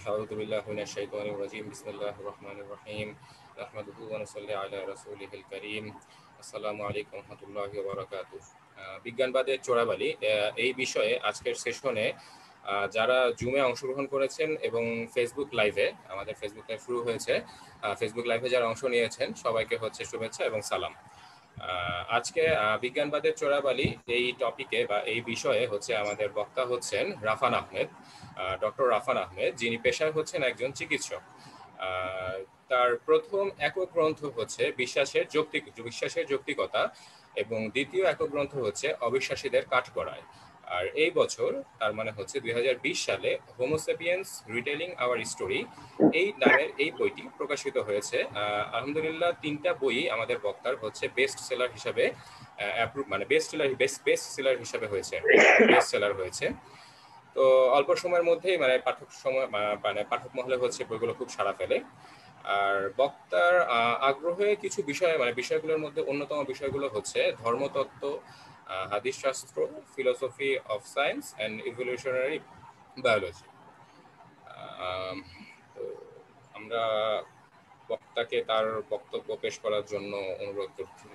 أعوذ بالله من الشيطان الرجيم بسم الله الرحمن الرحيم نحمده ونصلي على رسوله الكريم আসসালামু আলাইকুম রহমতুল্লাহ বারাকাতু বিজ্ঞানবাদের চোরাবালি এই বিষয়ে আজকের সেশনে যারা জুমে অংশগ্রহণ করেছেন এবং ফেসবুক লাইভে আমাদের ফেসবুক লাইভ শুরু হয়েছে ফেসবুক লাইভে যারা অংশ নিয়েছেন সবাইকে হচ্ছে শুভেচ্ছা এবং সালাম আজকে বিজ্ঞানবাদের চোরাবালি এই টপিকে বা এই বিষয়ে হচ্ছে আমাদের বক্তা হচ্ছেন রাফান আহমেদ ডক্টর রাফান আহমেদ, যিনি পেশায় হচ্ছেন একজন চিকিৎসক। তার প্রথম একক গ্রন্থ হচ্ছে বিশ্বাসের যৌক্তিক, বিশ্বাসের যৌক্তিকতা এবং দ্বিতীয় একক গ্রন্থ হচ্ছে অবিশ্বাসীদের কাঠগড়ায়। আর এই বছর, তার মানে হচ্ছে দুই হাজার বিশ সালে হোমোসেপিয়েন্স রিটেলিং আওয়ার স্টোরি এই নামের এই বইটি প্রকাশিত হয়েছে। আলহামদুলিল্লাহ তিনটা বই আমাদের বক্তার হচ্ছে বেস্ট সেলার হিসাবে মানে best seller best best seller হিসাবে হয়েছে বেস্ট সেলার হয়েছে। তো অল্প সময়ের মধ্যেই মানে পাঠক সময় মানে পাঠক মহলে হচ্ছে বইগুলো খুব সাড়া ফেলে। আর বক্তার আগ্রহে কিছু বিষয় মানে বিষয়গুলোর মধ্যে অন্যতম বিষয়গুলো হচ্ছে ধর্মতত্ত্ব হাদিস শাস্ত্র philosophy of science and evolutionary biology তো আমরা বক্তাকে তার বক্তব্য পেশ করার জন্য অনুরোধ করছি।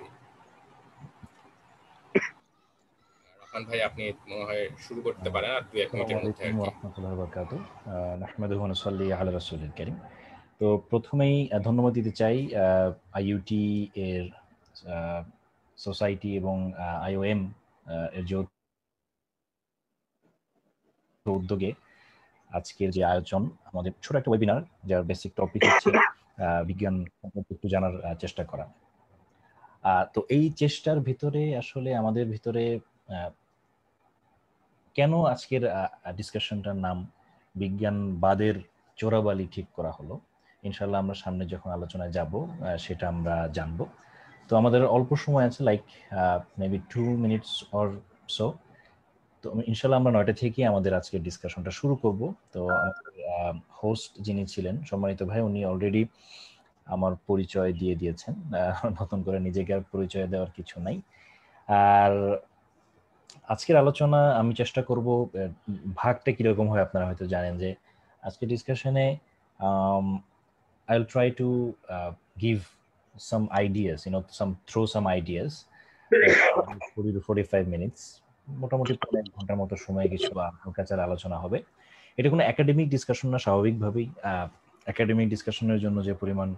রহমান ভাই আপনি মনে হয় শুরু করতে পারেন আর দুই এক মিনিটের মধ্যে নাহমাদুহু নুসাল্লি আলা রাসূলিল কারীম। তো প্রথমেই ধন্যবাদ দিতে চাই আইইউটি এর সোসাইটি এবং আইওএম এর যে উদ্যোগে আজকের যে আয়োজন, আমাদের ছোট একটা ওয়েবিনার যার বেসিক টপিক হচ্ছে বিজ্ঞান একটু জানার চেষ্টা করা। তো এই চেষ্টার ভিতরে আসলে আমাদের ভিতরে কেন আজকের ডিসকাশনটার নাম বিজ্ঞানবাদের চোরাবালি ঠিক করা হলো? ইনশাল্লাহ আমরা সামনে যখন আলোচনায় যাব সেটা আমরা জানব। তো আমাদের অল্প সময় আছে like maybe two minutes or so তো ইনশাল্লাহ আমরা নয়টা থেকে আমাদের আজকের ডিসকাশনটা শুরু করব। তো হোস্ট যিনি ছিলেন, সম্মানিত ভাই, উনি অলরেডি আমার পরিচয় দিয়ে দিয়েছেন। নতুন করে নিজেকে আর পরিচয় দেওয়ার কিছু নাই। আর আজকের আলোচনা আমি চেষ্টা করব ভাগটা কীরকম হয় আপনারা হয়তো জানেন যে, আজকের ডিসকাশনে I will try to give some ideas, you know, some throw some ideas. মোটামুটি এক ঘণ্টার মতো সময় কিছু হালকা চার আলোচনা হবে এটা কোনো একাডেমিক ডিসকাশন না স্বাভাবিকভাবেই একাডেমিক ডিসকাশনের জন্য যে পরিমাণ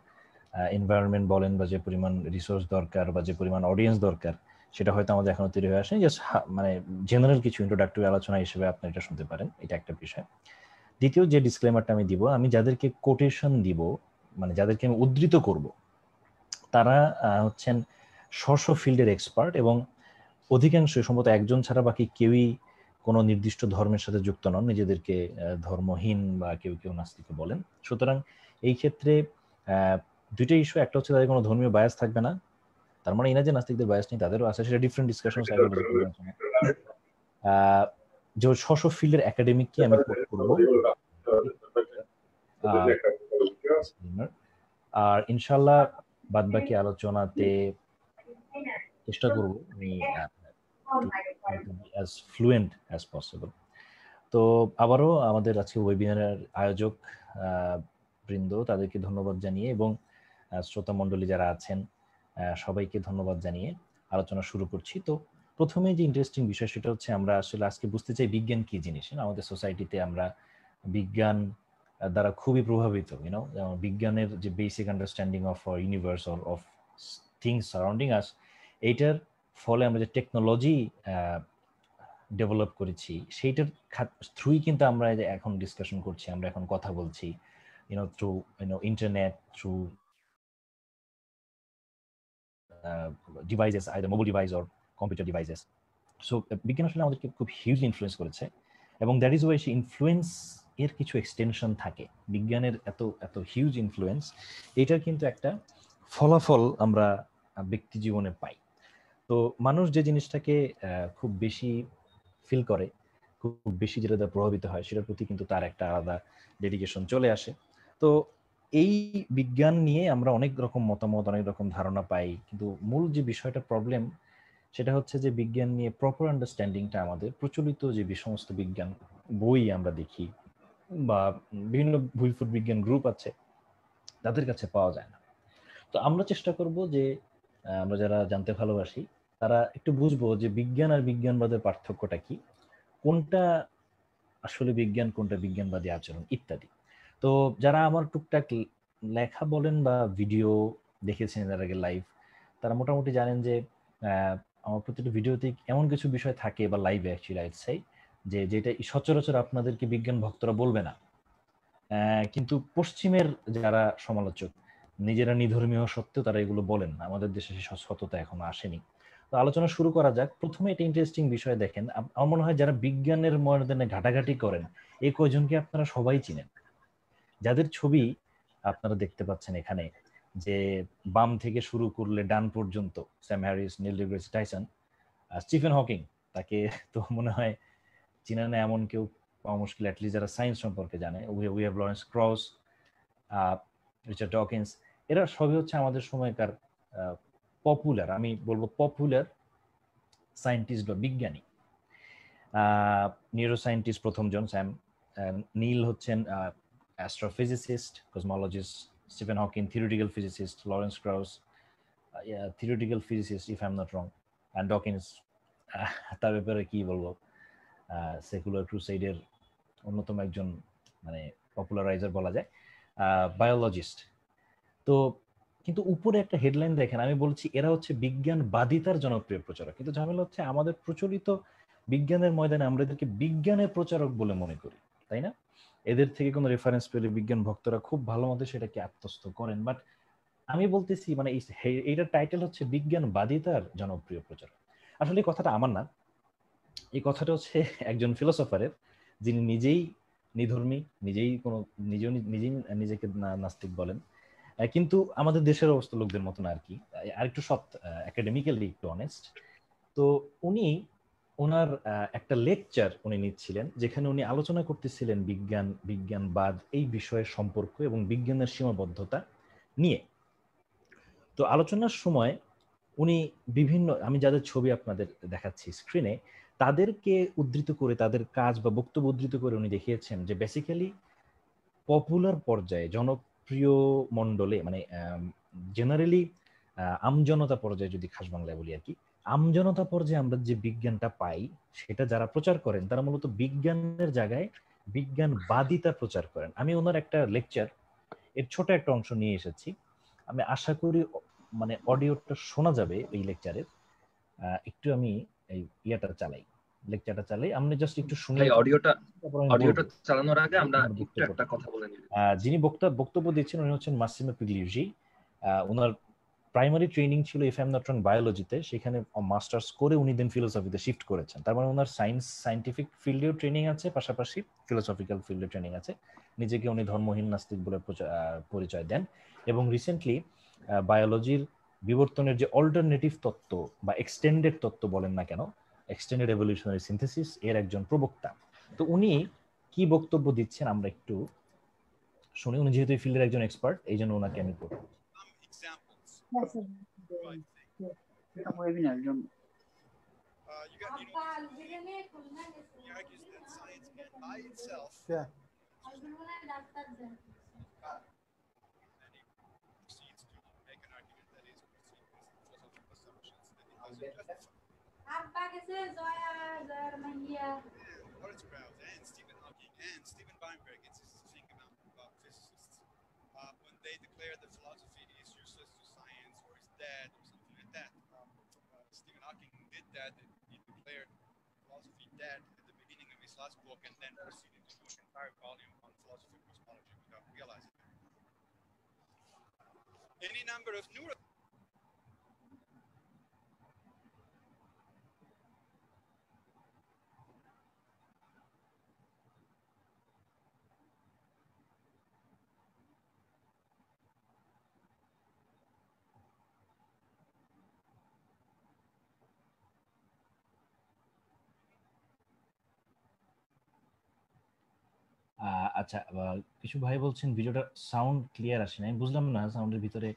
এনভায়রনমেন্ট বলেন বা যে পরিমাণ রিসোর্স দরকার বা যে পরিমাণ অডিয়েন্স দরকার সেটা হয়তো আমাদের এখনও তৈরি হয়ে আসে জাস্ট মানে জেনারেল কিছু ইন্ট্রোডাক্টরি আলোচনা হিসেবে আপনি এটা শুনতে পারেন এটা একটা বিষয় দ্বিতীয় যে ডিসক্লেমারটা আমি দিব আমি যাদেরকে কোটেশন দিব মানে যাদেরকে আমি উদ্ধৃত করব তারা হচ্ছেন স্ব ফিল্ডের এক্সপার্ট এবং অধিকাংশ সম্ভবত একজন ছাড়া বাকি কেউই কোনো নির্দিষ্ট ধর্মের সাথে যুক্ত নন নিজেদেরকে ধর্মহীন বা কেউ কেউ নাস্তিকে বলেন। সুতরাং এই ক্ষেত্রে দুইটা ইস্যু একটা হচ্ছে তাদের কোনো ধর্মীয় বায়াস থাকবে না তার মানে ইনা যে নাস্তিকদের বায়াস নেই তাদেরও আছে সেটা ডিফারেন্ট ডিসকাশন যে স্ব ফিল্ডের একাডেমিককে আমি করব? আর ইনশাল্লাহ বাদ বাকি আলোচনাতে চেষ্টা করব আমি অ্যাজ ফ্লুয়েন্ট অ্যাজ পসিবল তো আবারও আমাদের আজকে ওয়েবিনারের আয়োজক বৃন্দ তাদেরকে ধন্যবাদ জানিয়ে এবং শ্রোতা মণ্ডলী যারা আছেন সবাইকে ধন্যবাদ জানিয়ে আলোচনা শুরু করছি। তো প্রথমে যে ইন্টারেস্টিং বিষয় সেটা হচ্ছে আমরা আসলে আজকে বুঝতে চাই বিজ্ঞান কি জিনিস? আমাদের সোসাইটিতে আমরা বিজ্ঞান দ্বারা খুবই প্রভাবিত ইউনো বিজ্ঞানের যে basic understanding of universe or of things surrounding us এইটার ফলে আমরা যে টেকনোলজি ডেভেলপ করেছি, সেইটার থ্রুই কিন্তু আমরা এখন ডিসকাশন করছি, আমরা এখন কথা বলছি you know through you know internet through devices either mobile device or computer devices so বিজ্ঞান আসলে আমাদেরকে খুব হিউজ ইনফ্লুয়েন্স করেছে, এবং that is why say influence এর কিছু এক্সটেনশন থাকে। বিজ্ঞানের এত এত হিউজ ইনফ্লুয়েন্স এটার কিন্তু একটা ফলাফল আমরা ব্যক্তি জীবনে পাই। তো মানুষ যে জিনিসটাকে খুব বেশি ফিল করে, খুব বেশি যেটা দ্বারা প্রভাবিত হয়, সেটার প্রতি কিন্তু তার একটা আলাদা ডেডিকেশন চলে আসে। তো এই বিজ্ঞান নিয়ে আমরা অনেক রকম মতামত, অনেক রকম ধারণা পাই। কিন্তু মূল যে বিষয়টা প্রবলেম সেটা হচ্ছে যে বিজ্ঞান নিয়ে প্রপার আন্ডারস্ট্যান্ডিংটা আমাদের প্রচলিত যে সমস্ত বিজ্ঞান বই আমরা দেখি বা বিভিন্ন ভুলফুট বিজ্ঞান গ্রুপ আছে, তাদের কাছে পাওয়া যায় না। তো আমরা চেষ্টা করব যে আমরা যারা জানতে ভালোবাসি, তারা একটু বুঝব যে বিজ্ঞান আর বিজ্ঞানবাদের পার্থক্যটা কি, কোনটা আসলে বিজ্ঞান, কোনটা বিজ্ঞানবাদী আচরণ, ইত্যাদি। তো যারা আমার টুকটাক লেখা বলেন বা ভিডিও দেখেছেন এর আগে লাইভ তারা মোটামুটি জানেন যে আমার প্রতিটা ভিডিওতে এমন কিছু বিষয় থাকে বা লাইভে অ্যাকচুয়ালি আইড সাই যে যেটা সচরাচর আপনাদেরকে বিজ্ঞান ভক্তরা বলবে না। কিন্তু পশ্চিমের যারা সমালোচক, নিজেরা নিধর্মীয় সত্ত্বেও তারা এগুলো বলেন আমাদের দেশে সেই সততা এখনও আসেনি। তো আলোচনা শুরু করা যাক। প্রথমে এটা ইন্টারেস্টিং বিষয় দেখেন। আমার মনে হয় যারা বিজ্ঞানের ময়দানে ঘাটাঘাটি করেন এই কয়জনকে আপনারা সবাই চিনেন? যাদের ছবি আপনারা দেখতে পাচ্ছেন এখানে, যে বাম থেকে শুরু করলে ডান পর্যন্ত, Sam Harris, Neil deGrasse, Tyson Stephen Hawking, তাকে তো মনে হয় চিনে না এমন কেউ মুশকিল অ্যাটলিস্ট যারা সায়েন্স সম্পর্কে জানে। We have Lawrence Krauss Richard Dawkins এরা সবই হচ্ছে আমাদের সময়কার পপুলার আমি বলব পপুলার সায়েন্টিস্ট বা বিজ্ঞানী। নিউরো সায়েন্টিস্ট প্রথম প্রথমজন স্যাম নীল হচ্ছেন astrophysicist cosmologist Stephen Hawking theoretical physicist Lawrence Krauss theoretical physicist if I am not wrong and Dawkins তার ব্যাপারে কি বলব? সেকুলার ক্রুসাইডের অন্যতম একজন মানে পপুলারাইজার বলা যায় বায়োলজিস্ট। তো কিন্তু উপরে একটা হেডলাইন দেখেন, আমি বলছি এরা হচ্ছে বিজ্ঞানবাদিতার জনপ্রিয় প্রচারক। কিন্তু ঝামেলা হচ্ছে আমাদের প্রচলিত বিজ্ঞানের ময়দানে আমরা এদেরকে বিজ্ঞানের প্রচারক বলে মনে করি, তাই না? এদের থেকে কোনো রেফারেন্স পেলে বিজ্ঞান ভক্তরা খুব ভালো মতো সেটাকে আত্মস্থ করেন। বাট আমি বলতেছি মানে এইটার টাইটেল হচ্ছে বিজ্ঞান বিজ্ঞানবাদিতার জনপ্রিয় প্রচারক। আসলে কথাটা আমার না। এই কথাটা হচ্ছে একজন ফিলোসফারের যিনি নিজেই নিধর্মী, নিজেই কোনো, নিজেও নিজেই নিজেকে নাস্তিক বলেন। কিন্তু আমাদের দেশের অবস্থা লোকদের মতন আর কি। আর একটু সৎ একাডেমিক্যালি একটু অনেস্ট তো উনি, ওনার একটা লেকচার উনি নিচ্ছিলেন, যেখানে উনি আলোচনা করতেছিলেন বিজ্ঞান, বিজ্ঞানবাদ এই বিষয়ের সম্পর্ক এবং বিজ্ঞানের সীমাবদ্ধতা নিয়ে। তো আলোচনার সময় উনি বিভিন্ন, আমি যাদের ছবি আপনাদের দেখাচ্ছি স্ক্রিনে তাদেরকে উদ্ধৃত করে, তাদের কাজ বা বক্তব্য উদ্ধৃত করে উনি দেখিয়েছেন যে বেসিক্যালি পপুলার পর্যায়ে, জনপ্রিয় মণ্ডলে মানে জেনারেলি আমজনতা পর্যায়ে যদি খাস বাংলায় বলি আর কি, আমজনতা পর্যায়ে আমরা যে বিজ্ঞানটা পাই, সেটা যারা প্রচার করেন, তারা মূলত বিজ্ঞানের জায়গায় বিজ্ঞানবাদিতা প্রচার করেন। আমি ওনার একটা লেকচার এর ছোট একটা অংশ নিয়ে এসেছি। আমি আশা করি মানে অডিওটা শোনা যাবে এই লেকচারের একটু আমি এই ইয়াটা চালাই। লেকচারটা চালাই। আমরা জাস্ট একটু শুনে অডিওটা অডিওটা চালানোর আগে আমরা একটু একটা কথা বলে নিই। যিনি বক্তব্য বক্তব্য দিচ্ছেন উনি হচ্ছেন মাসিমো পিগলিউজি ওনার প্রাইমারি ট্রেনিং ছিল এফ এম নট বায়োলজিতে সেখানে মাস্টার্স করে উনি দেন ফিলোসফিতে শিফট করেছেন। তার মানে ওনার সায়েন্স সাইন্টিফিক ফিল্ডেও ট্রেনিং আছে পাশাপাশি ফিলোসফিক্যাল ফিল্ডে ট্রেনিং আছে। নিজেকে উনি ধর্মহীন নাস্তিক বলে পরিচয় দেন। এবং রিসেন্টলি বায়োলজির বিবর্তনের যে অল্টারনেটিভ তত্ত্ব বা এক্সটেন্ডেড তত্ত্ব বলেন না কেন এক্সটেন্ডেড এভলিউশনারি সিনথেসিস এর একজন প্রবক্তা। তো উনি কি বক্তব্য দিচ্ছেন আমরা একটু শুনি। উনি যেহেতু এই ফিল্ডের একজন এক্সপার্ট এই জন্য ওনাকে আমি জন্য Yeah. আব্বা গেছে জয়া জয়ার মাইয়া Lawrence Krauss and Stephen Hawking and Stephen Weinberg, it's this thing about, about physicists. Uh, when they declare that philosophy is useless to science or is dead or something like that. Um, uh, Stephen Hawking did that. He declared philosophy dead at the beginning of his last book and then proceeded to do an entire volume on philosophy of cosmology without realizing it. Any number of neuro আচ্ছা কিছু ভাই বলছেন ভিডিওটা sound clear আসে না আমি বুঝলাম না সাউন্ডের ভিতরে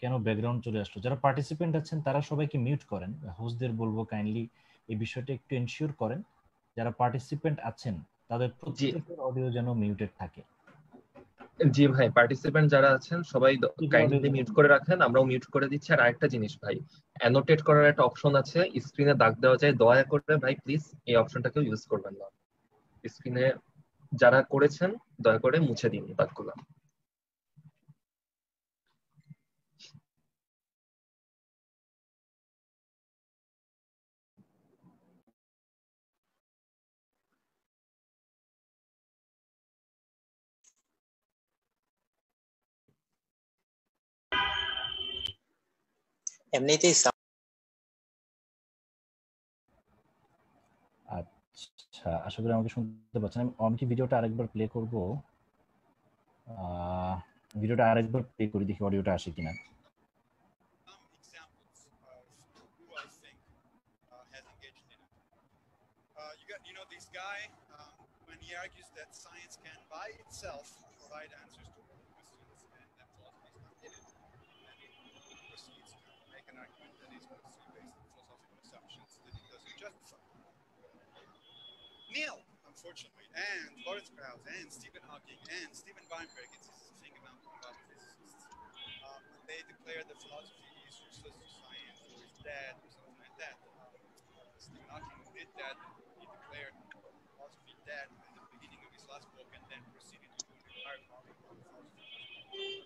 কেন ব্যাকগ্রাউন্ড চলে আসলো। যারা পার্টিসিপেন্ট আছেন তারা সবাইকে মিউট করেন। হোস্টদের বলব কাইন্ডলি এই বিষয়টা একটু এনশিওর করেন। যারা পার্টিসিপেন্ট আছেন তাদের প্রত্যেকের অডিও যেন মিউটেড থাকে। জি ভাই পার্টিসিপেন্ট যারা আছেন সবাই কাইন্ডলি মিউট করে রাখেন। আমরাও মিউট করে দিচ্ছি। আর আরেকটা জিনিস ভাই অ্যানোটেট করার একটা অপশন আছে। স্ক্রিনে দাগ দেওয়া যায় দয়া করে ভাই প্লিজ এই অপশনটাকেও ইউজ করবেন না। স্ক্রিনে যারা করেছেন দয়া করে মুছে দিন দাগগুলো এমনিতেই আচ্ছা আশা করি আমাকে শুনতে পাচ্ছেন আমি আমি কি ভিডিওটা আরেকবার প্লে করব আহ, ভিডিওটা আরেকবার প্লে করি দেখি অডিওটা আসে কিনা some examples of who I think uh, has engaged in it. Uh, you got, you know, this guy um, when he argues that science can by itself provide answers Neil, unfortunately, and Lawrence Krauss, and Stephen Hawking, and Stephen Weinberg, it's this thing about, about physicists um, they declare that philosophy is useless to science or is dead or something like that. Um, Stephen Hawking did that. He declared philosophy dead at the beginning of his last book and then proceeded to do an entire on philosophy.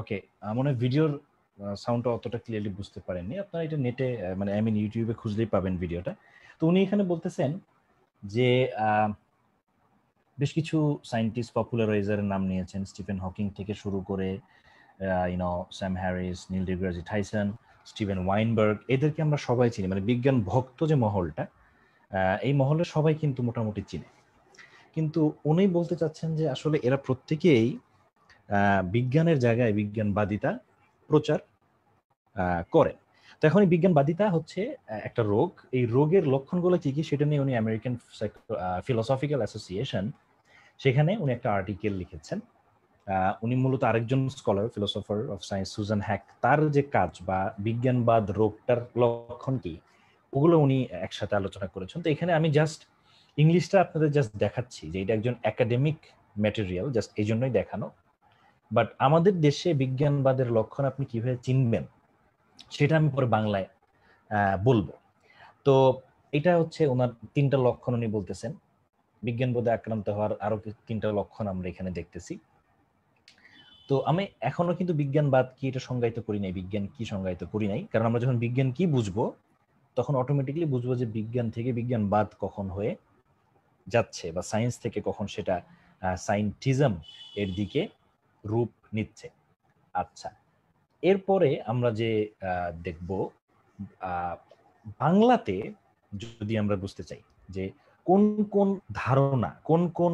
ওকে মনে হয় ভিডিওর সাউন্ডটা অতটা clearly বুঝতে পারেননি। আপনারা এটা নেটে মানে আই মিন ইউটিউবে খুঁজলেই পাবেন ভিডিওটা। তো উনি এখানে বলতেছেন যে বেশ কিছু সায়েন্টিস্ট পপুলারাইজারের নাম নিয়েছেন। স্টিফেন হকিং থেকে শুরু করে you know Sam Harris Neil deGrasse Tyson Steven Weinberg এদেরকে আমরা সবাই চিনি। মানে বিজ্ঞান ভক্ত যে মহলটা এই মহলে সবাই কিন্তু মোটামুটি চিনে। কিন্তু উনি বলতে চাচ্ছেন যে, আসলে এরা প্রত্যেকেই বিজ্ঞানের জায়গায় বিজ্ঞানবাদিতা প্রচার করেন তো এখন এই বিজ্ঞানবাদিতা হচ্ছে একটা রোগ। এই রোগের লক্ষণগুলো কি কি সেটা নিয়ে উনি আমেরিকান ফিলোসফিক্যাল অ্যাসোসিয়েশন সেখানে উনি একটা আর্টিকেল লিখেছেন। উনি মূলত আরেকজন scholar philosopher of science Susan Haack তার যে কাজ বা বিজ্ঞানবাদ রোগটার লক্ষণ কি, ওগুলো উনি একসাথে আলোচনা করেছেন। তো এখানে আমি জাস্ট ইংলিশটা আপনাদের জাস্ট দেখাচ্ছি যে এটা একজন একাডেমিক ম্যাটেরিয়াল জাস্ট এই জন্যই দেখানো। বাট আমাদের দেশে বিজ্ঞানবাদের লক্ষণ আপনি কীভাবে চিনবেন? সেটা আমি পরে বাংলায় বলব। তো এটা হচ্ছে ওনার তিনটা লক্ষণ উনি বলতেছেন। বিজ্ঞানবোধে আক্রান্ত হওয়ার আরও তিনটা লক্ষণ আমরা এখানে দেখতেছি। তো আমি এখনও কিন্তু বিজ্ঞানবাদ কি এটা সংজ্ঞায়িত করি নাই, বিজ্ঞান কি সংজ্ঞায়িত করি নাই। কারণ আমরা যখন বিজ্ঞান কি বুঝব, তখন অটোমেটিকলি বুঝব যে বিজ্ঞান থেকে বিজ্ঞানবাদ কখন হয়ে যাচ্ছে বা সায়েন্স থেকে কখন সেটা সাইন্টিজম এর দিকে রূপ নিচ্ছে। আচ্ছা এরপরে আমরা যে দেখব বাংলাতে যদি আমরা বুঝতে চাই যে কোন কোন ধারণা, কোন কোন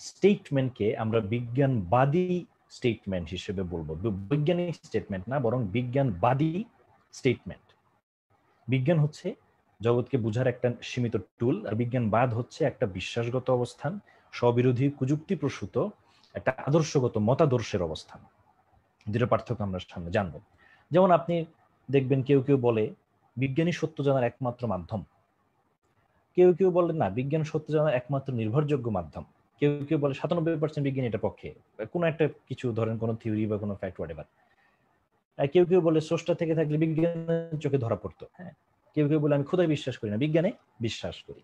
স্টেটমেন্টকে আমরা বিজ্ঞানবাদী স্টেটমেন্ট হিসেবে বলব। বৈজ্ঞানিক স্টেটমেন্ট না, বরং বিজ্ঞানবাদী স্টেটমেন্ট বিজ্ঞান হচ্ছে জগৎকে বোঝার একটা সীমিত টুল আর বিজ্ঞানবাদ হচ্ছে একটা বিশ্বাসগত অবস্থান, স্ববিরোধী কুযুক্তি প্রসূত একটা আদর্শগত, মতাদর্শের অবস্থান। দুটো পার্থক্য আমরা সামনে জানব। যেমন আপনি দেখবেন কেউ কেউ বলে, বিজ্ঞানী সত্য জানার একমাত্র মাধ্যম। কেউ কেউ বলে না, বিজ্ঞান সত্য জানার একমাত্র নির্ভরযোগ্য মাধ্যম। কেউ কেউ বলে সাতানব্বই পার্সেন্ট বিজ্ঞানী এটা পক্ষে। কোনো একটা কিছু, ধরেন কোনো থিওরি বা কোনো ফ্যাক্ট হোয়াট কেউ কেউ বলে, স্রষ্টা থেকে থাকলে বিজ্ঞানের চোখে ধরা পড়তো। হ্যাঁ কেউ কেউ বলে, আমি খোদায় বিশ্বাস করি না, বিজ্ঞানে বিশ্বাস করি।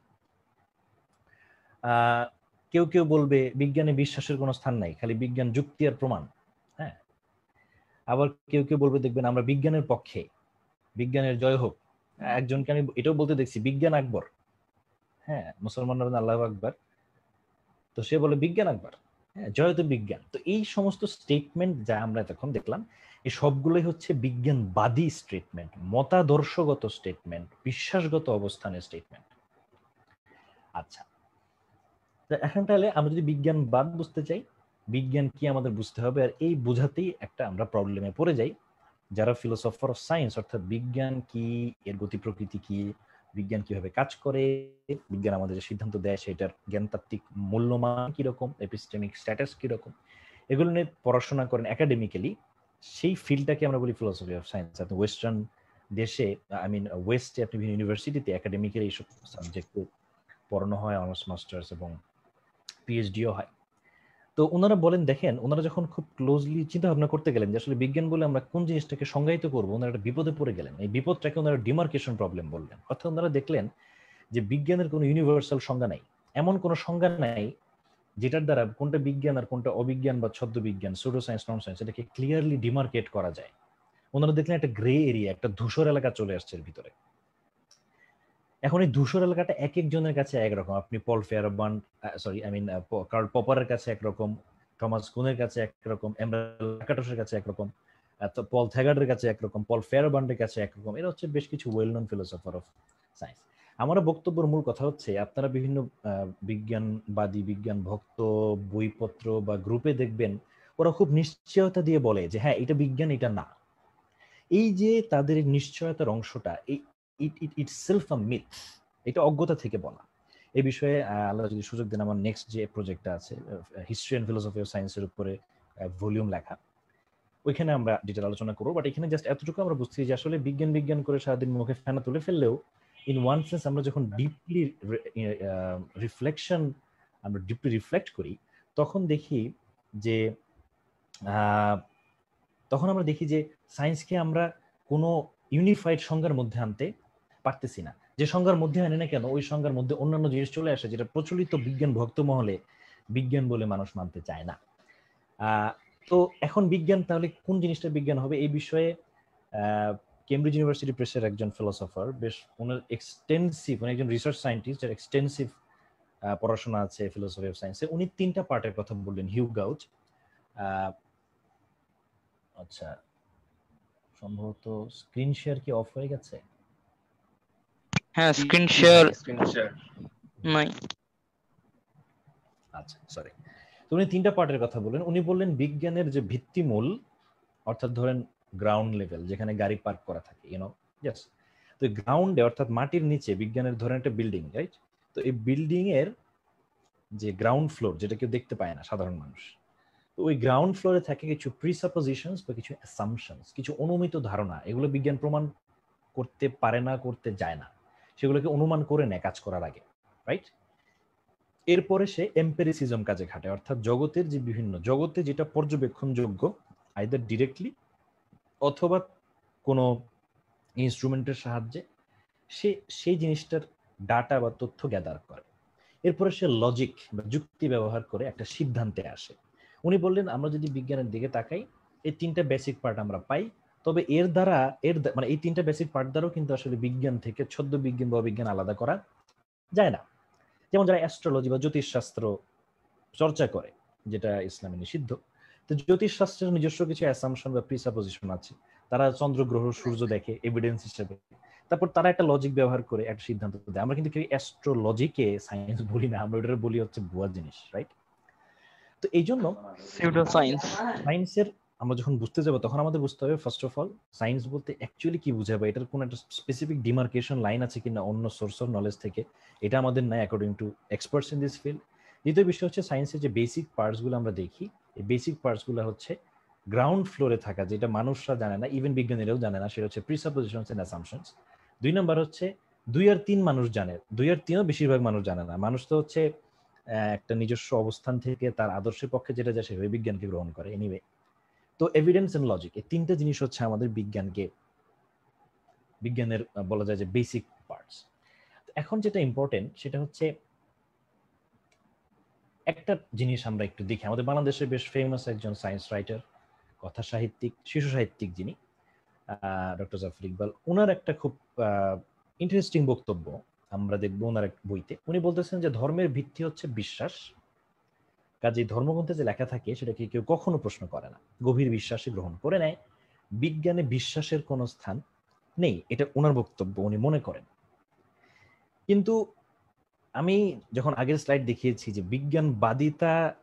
কেউ কেউ বলবে বিজ্ঞানে বিশ্বাসের কোনো স্থান নাই, খালি বিজ্ঞান যুক্তি আর প্রমাণ হ্যাঁ? আবার কেউ কেউ বলবে, দেখবেন আমরা বিজ্ঞানের পক্ষে, বিজ্ঞানের জয় হোক, একজনকে আমি এটাও বলতে দেখছি, বিজ্ঞান আকবর হ্যাঁ? মুসলমানরা বলেন আল্লাহ আকবর, তো সে বলে বিজ্ঞান আকবর হ্যাঁ? জয়ত বিজ্ঞান। তো এই সমস্ত স্টেটমেন্ট যা আমরা এতক্ষণ দেখলাম, এই সবগুলোই হচ্ছে বিজ্ঞানবাদী স্টেটমেন্ট মতাদর্শগত স্টেটমেন্ট বিশ্বাসগত অবস্থানের স্টেটমেন্ট আচ্ছা তো এখন তাহলে আমরা যদি বিজ্ঞান বাদ বুঝতে চাই, বিজ্ঞান কি আমাদের বুঝতে হবে আর এই বোঝাতেই একটা আমরা প্রবলেমে পড়ে যাই। যারা ফিলোসফার অফ সায়েন্স অর্থাৎ বিজ্ঞান কি, এর গতি প্রকৃতি কি, বিজ্ঞান কীভাবে কাজ করে, বিজ্ঞান আমাদের যে সিদ্ধান্ত দেয় সেটার জ্ঞানতাত্ত্বিক মূল্যমান কীরকম এপিস্টেমিক স্ট্যাটাস কীরকম, এগুলো নিয়ে পড়াশোনা করেন একাডেমিক্যালি সেই ফিল্ডটাকে আমরা বলি ফিলোসফি অফ সায়েন্স আপনি ওয়েস্টার্ন দেশে আই মিন ওয়েস্টে আপনি বিভিন্ন ইউনিভার্সিটিতে একাডেমিকের এইসব সাবজেক্ট পড়ানো হয় অনার্স মাস্টার্স এবং পিএইচডিও হয়। তো ওনারা বলেন, দেখেন, ওনারা যখন খুব ক্লোজলি চিন্তা ভাবনা করতে গেলেন যে আসলে বিজ্ঞান বলে আমরা কোন জিনিসটাকে সংজ্ঞায়িত করব, ওনারা একটা বিপদে পড়ে গেলেন। এই বিপদটাকে ওনারা ডিমার্কেশন প্রবলেম বললেন। অর্থাৎ ওনারা দেখলেন যে বিজ্ঞানের কোনো ইউনিভার্সাল সংজ্ঞা নাই। এমন কোনো সংজ্ঞা নাই যেটার দ্বারা কোনটা বিজ্ঞান আর কোনটা অবিজ্ঞান বা ছদ্ম বিজ্ঞান সুডো সায়েন্স নন সায়েন্স এটাকে ক্লিয়ারলি ডিমার্কেট করা যায়। ওনারা দেখলেন একটা গ্রে এরিয়া একটা ধূসর এলাকা চলে আসছে এর ভিতরে। এখন এই ধূসর এলাকাটা এক একজনের কাছে একরকম আপনি Paul Feyerabend sorry I mean Karl পপারের কাছে একরকম থমাস কুনের কাছে একরকম এমরাকাটসের কাছে একরকম পল থ্যাগার্ডের কাছে একরকম পল ফেয়ারবান্ডের কাছে একরকম এরা হচ্ছে বেশ কিছু well known philosopher of science আমার বক্তব্যের মূল কথা হচ্ছে, আপনারা বিভিন্ন বিজ্ঞানবাদী বিজ্ঞান ভক্ত বইপত্র বা গ্রুপে দেখবেন, ওরা খুব নিশ্চয়তা দিয়ে বলে যে হ্যাঁ এটা বিজ্ঞান, এটা না। এই যে তাদের নিশ্চয়তার অংশটা, এই ইট ইট ইট সেলফ আ মিথ এটা অজ্ঞতা থেকে বলা। এই বিষয়ে আল্লাহ যদি সুযোগ দেন, আমার নেক্সট যে প্রজেক্টটা আছে হিস্ট্রি অ্যান্ড ফিলোসফি অফ সায়েন্সের উপরে ভলিউম লেখা। ওইখানে আমরা ডিটেল আলোচনা করব বাট এখানে জাস্ট এতটুকু আমরা বুঝছি যে আসলে বিজ্ঞান বিজ্ঞান করে সারাদিন মুখে ফেনা তুলে ফেললেও ইন ওয়ান সেন্স আমরা যখন ডিপলি রিফ্লেকশন আমরা ডিপলি রিফ্লেক্ট করি, তখন দেখি যে তখন আমরা দেখি যে সায়েন্সকে আমরা কোনো ইউনিফাইড সংজ্ঞার মধ্যে আনতে পারতেছি না। যে সংজ্ঞার মধ্যে আনে না কেন, ওই সংজ্ঞার মধ্যে অন্যান্য জিনিস চলে আসে যেটা প্রচলিত বিজ্ঞান ভক্ত মহলে বিজ্ঞান বলে মানুষ মানতে চায় না। তো এখন বিজ্ঞান, তাহলে কোন জিনিসটা বিজ্ঞান হবে? এই বিষয়ে কেমব্রিজ ইউনিভার্সিটি প্রেসের একজন ফিলোসফার বেশ ওনার এক্সটেন্সিভ উনি একজন রিসার্চ সায়েন্টিস্ট যার এক্সটেন্সিভ পড়াশোনা আছে ফিলোসফি অফ সায়েন্সে উনি তিনটা পার্টের কথা বললেন হিউ গাউজ আচ্ছা সম্ভবত স্ক্রিন শেয়ার কি অফ হয়ে গেছে? হ্যাঁ স্ক্রিন শেয়ার স্ক্রিন শেয়ার নাই আচ্ছা সরি তো উনি তিনটা পার্টের কথা বললেন। উনি বললেন বিজ্ঞানের যে ভিত্তিমূল অর্থাৎ ধরেন গ্রাউন্ড লেভেল যেখানে গাড়ি পার্ক করা থাকে ইউনো জাস্ট তো গ্রাউন্ডে অর্থাৎ মাটির নিচে বিজ্ঞানের ধরেন একটা বিল্ডিং রাইট তো এই বিল্ডিং এর যে গ্রাউন্ড ফ্লোর যেটা কেউ দেখতে পায় না সাধারণ মানুষ তো ওই গ্রাউন্ড ফ্লোরে থাকে কিছু প্রিসাপোজিশনস বা কিছু অ্যাসামশনস কিছু অনুমিত ধারণা। এগুলো বিজ্ঞান প্রমাণ করতে পারে না করতে যায় না। সেগুলোকে অনুমান করে নেয় কাজ করার আগে রাইট এরপরে সে এম্পেরিসিজম কাজে খাটে, অর্থাৎ জগতের যে বিভিন্ন, জগতে যেটা পর্যবেক্ষণযোগ্য আইদার ডিরেক্টলি অথবা কোনো ইনস্ট্রুমেন্টের সাহায্যে, সে সেই জিনিসটার ডাটা বা তথ্য গ্যাদার করে। এরপরে সে লজিক বা যুক্তি ব্যবহার করে একটা সিদ্ধান্তে আসে। উনি বললেন, আমরা যদি বিজ্ঞানের দিকে তাকাই, এই তিনটা বেসিক পার্ট আমরা পাই তবে এর দ্বারা এর মানে এই তিনটা বেসিক পার্ট দ্বারাও কিন্তু আসলে বিজ্ঞান থেকে ছদ্ম বিজ্ঞান বা বিজ্ঞান আলাদা করা যায় না। যেমন যারা অ্যাস্ট্রোলজি বা জ্যোতিষশাস্ত্র চর্চা করে যেটা ইসলামে নিষিদ্ধ তো জ্যোতিষশাস্ত্রের নিজস্ব কিছু অ্যাসামশন বা প্রিসাপোজিশন আছে। তারা চন্দ্র গ্রহ সূর্য দেখে এভিডেন্স হিসেবে। তারপর তারা একটা লজিক ব্যবহার করে একটা সিদ্ধান্ত দেয়। আমরা কিন্তু কেউ অ্যাস্ট্রোলজিকে সায়েন্স বলি না আমরা ওটা বলি হচ্ছে ভুয়া জিনিস রাইট তো এই জন্য সায়েন্সের আমরা যখন বুঝতে যাব, তখন আমাদের বুঝতে হবে ফার্স্ট অফ অল সায়েন্স বলতে অ্যাকচুয়ালি কি বুঝাবো? এটার কোনো একটা স্পেসিফিক ডিমার্কেশন লাইন আছে কিনা অন্য সোর্স অফ নলেজ থেকে? এটা আমাদের নাই according to experts in this field দ্বিতীয় বিষয় হচ্ছে সায়েন্সের যে বেসিক পার্টসগুলো আমরা দেখি, এই বেসিক পার্টসগুলো হচ্ছে গ্রাউন্ড ফ্লোরে থাকা, যেটা মানুষরা জানে না ইভেন বিজ্ঞানীরাও জানে না, সেটা হচ্ছে প্রিসাপোজিশনস এন্ড অ্যাসামশনস দুই নম্বর হচ্ছে, দুই আর তিন মানুষ জানে, দুই আর তিনও বেশিরভাগ মানুষ জানে না। মানুষ তো হচ্ছে একটা নিজস্ব অবস্থান থেকে তার আদর্শের পক্ষে যেটা যায়, সেভাবে বিজ্ঞানকে গ্রহণ করে। এনিওয়ে তো এভিডেন্স এন্ড লজিক এই তিনটা জিনিস হচ্ছে আমাদের বিজ্ঞানকে, বিজ্ঞানের বলা যায় যে বেসিক পার্টস এখন যেটা ইম্পর্টেন্ট সেটা হচ্ছে একটা জিনিস আমরা একটু দেখি। আমাদের বাংলাদেশে বেশ ফেমাস একজন সায়েন্স রাইটার কথা সাহিত্যিক শিশু সাহিত্যিক যিনি ডক্টর জাফর ইকবাল ওনার একটা খুব ইন্টারেস্টিং বক্তব্য আমরা দেখব ওনার এক বইতে। উনি বলতেছেন যে ধর্মের ভিত্তি হচ্ছে বিশ্বাস কাজে ধর্মগ্রন্থে যে লেখা থাকে, সেটাকে কেউ কখনো প্রশ্ন করে না। গভীর বিশ্বাসে গ্রহণ করে নেয়। বিজ্ঞানে বিশ্বাসের কোনো স্থান নেই, এটা ওনার বক্তব্য, উনি মনে করেন। কিন্তু আমি যখন আগের স্লাইড দেখিয়েছি যে বিজ্ঞানবাদিতা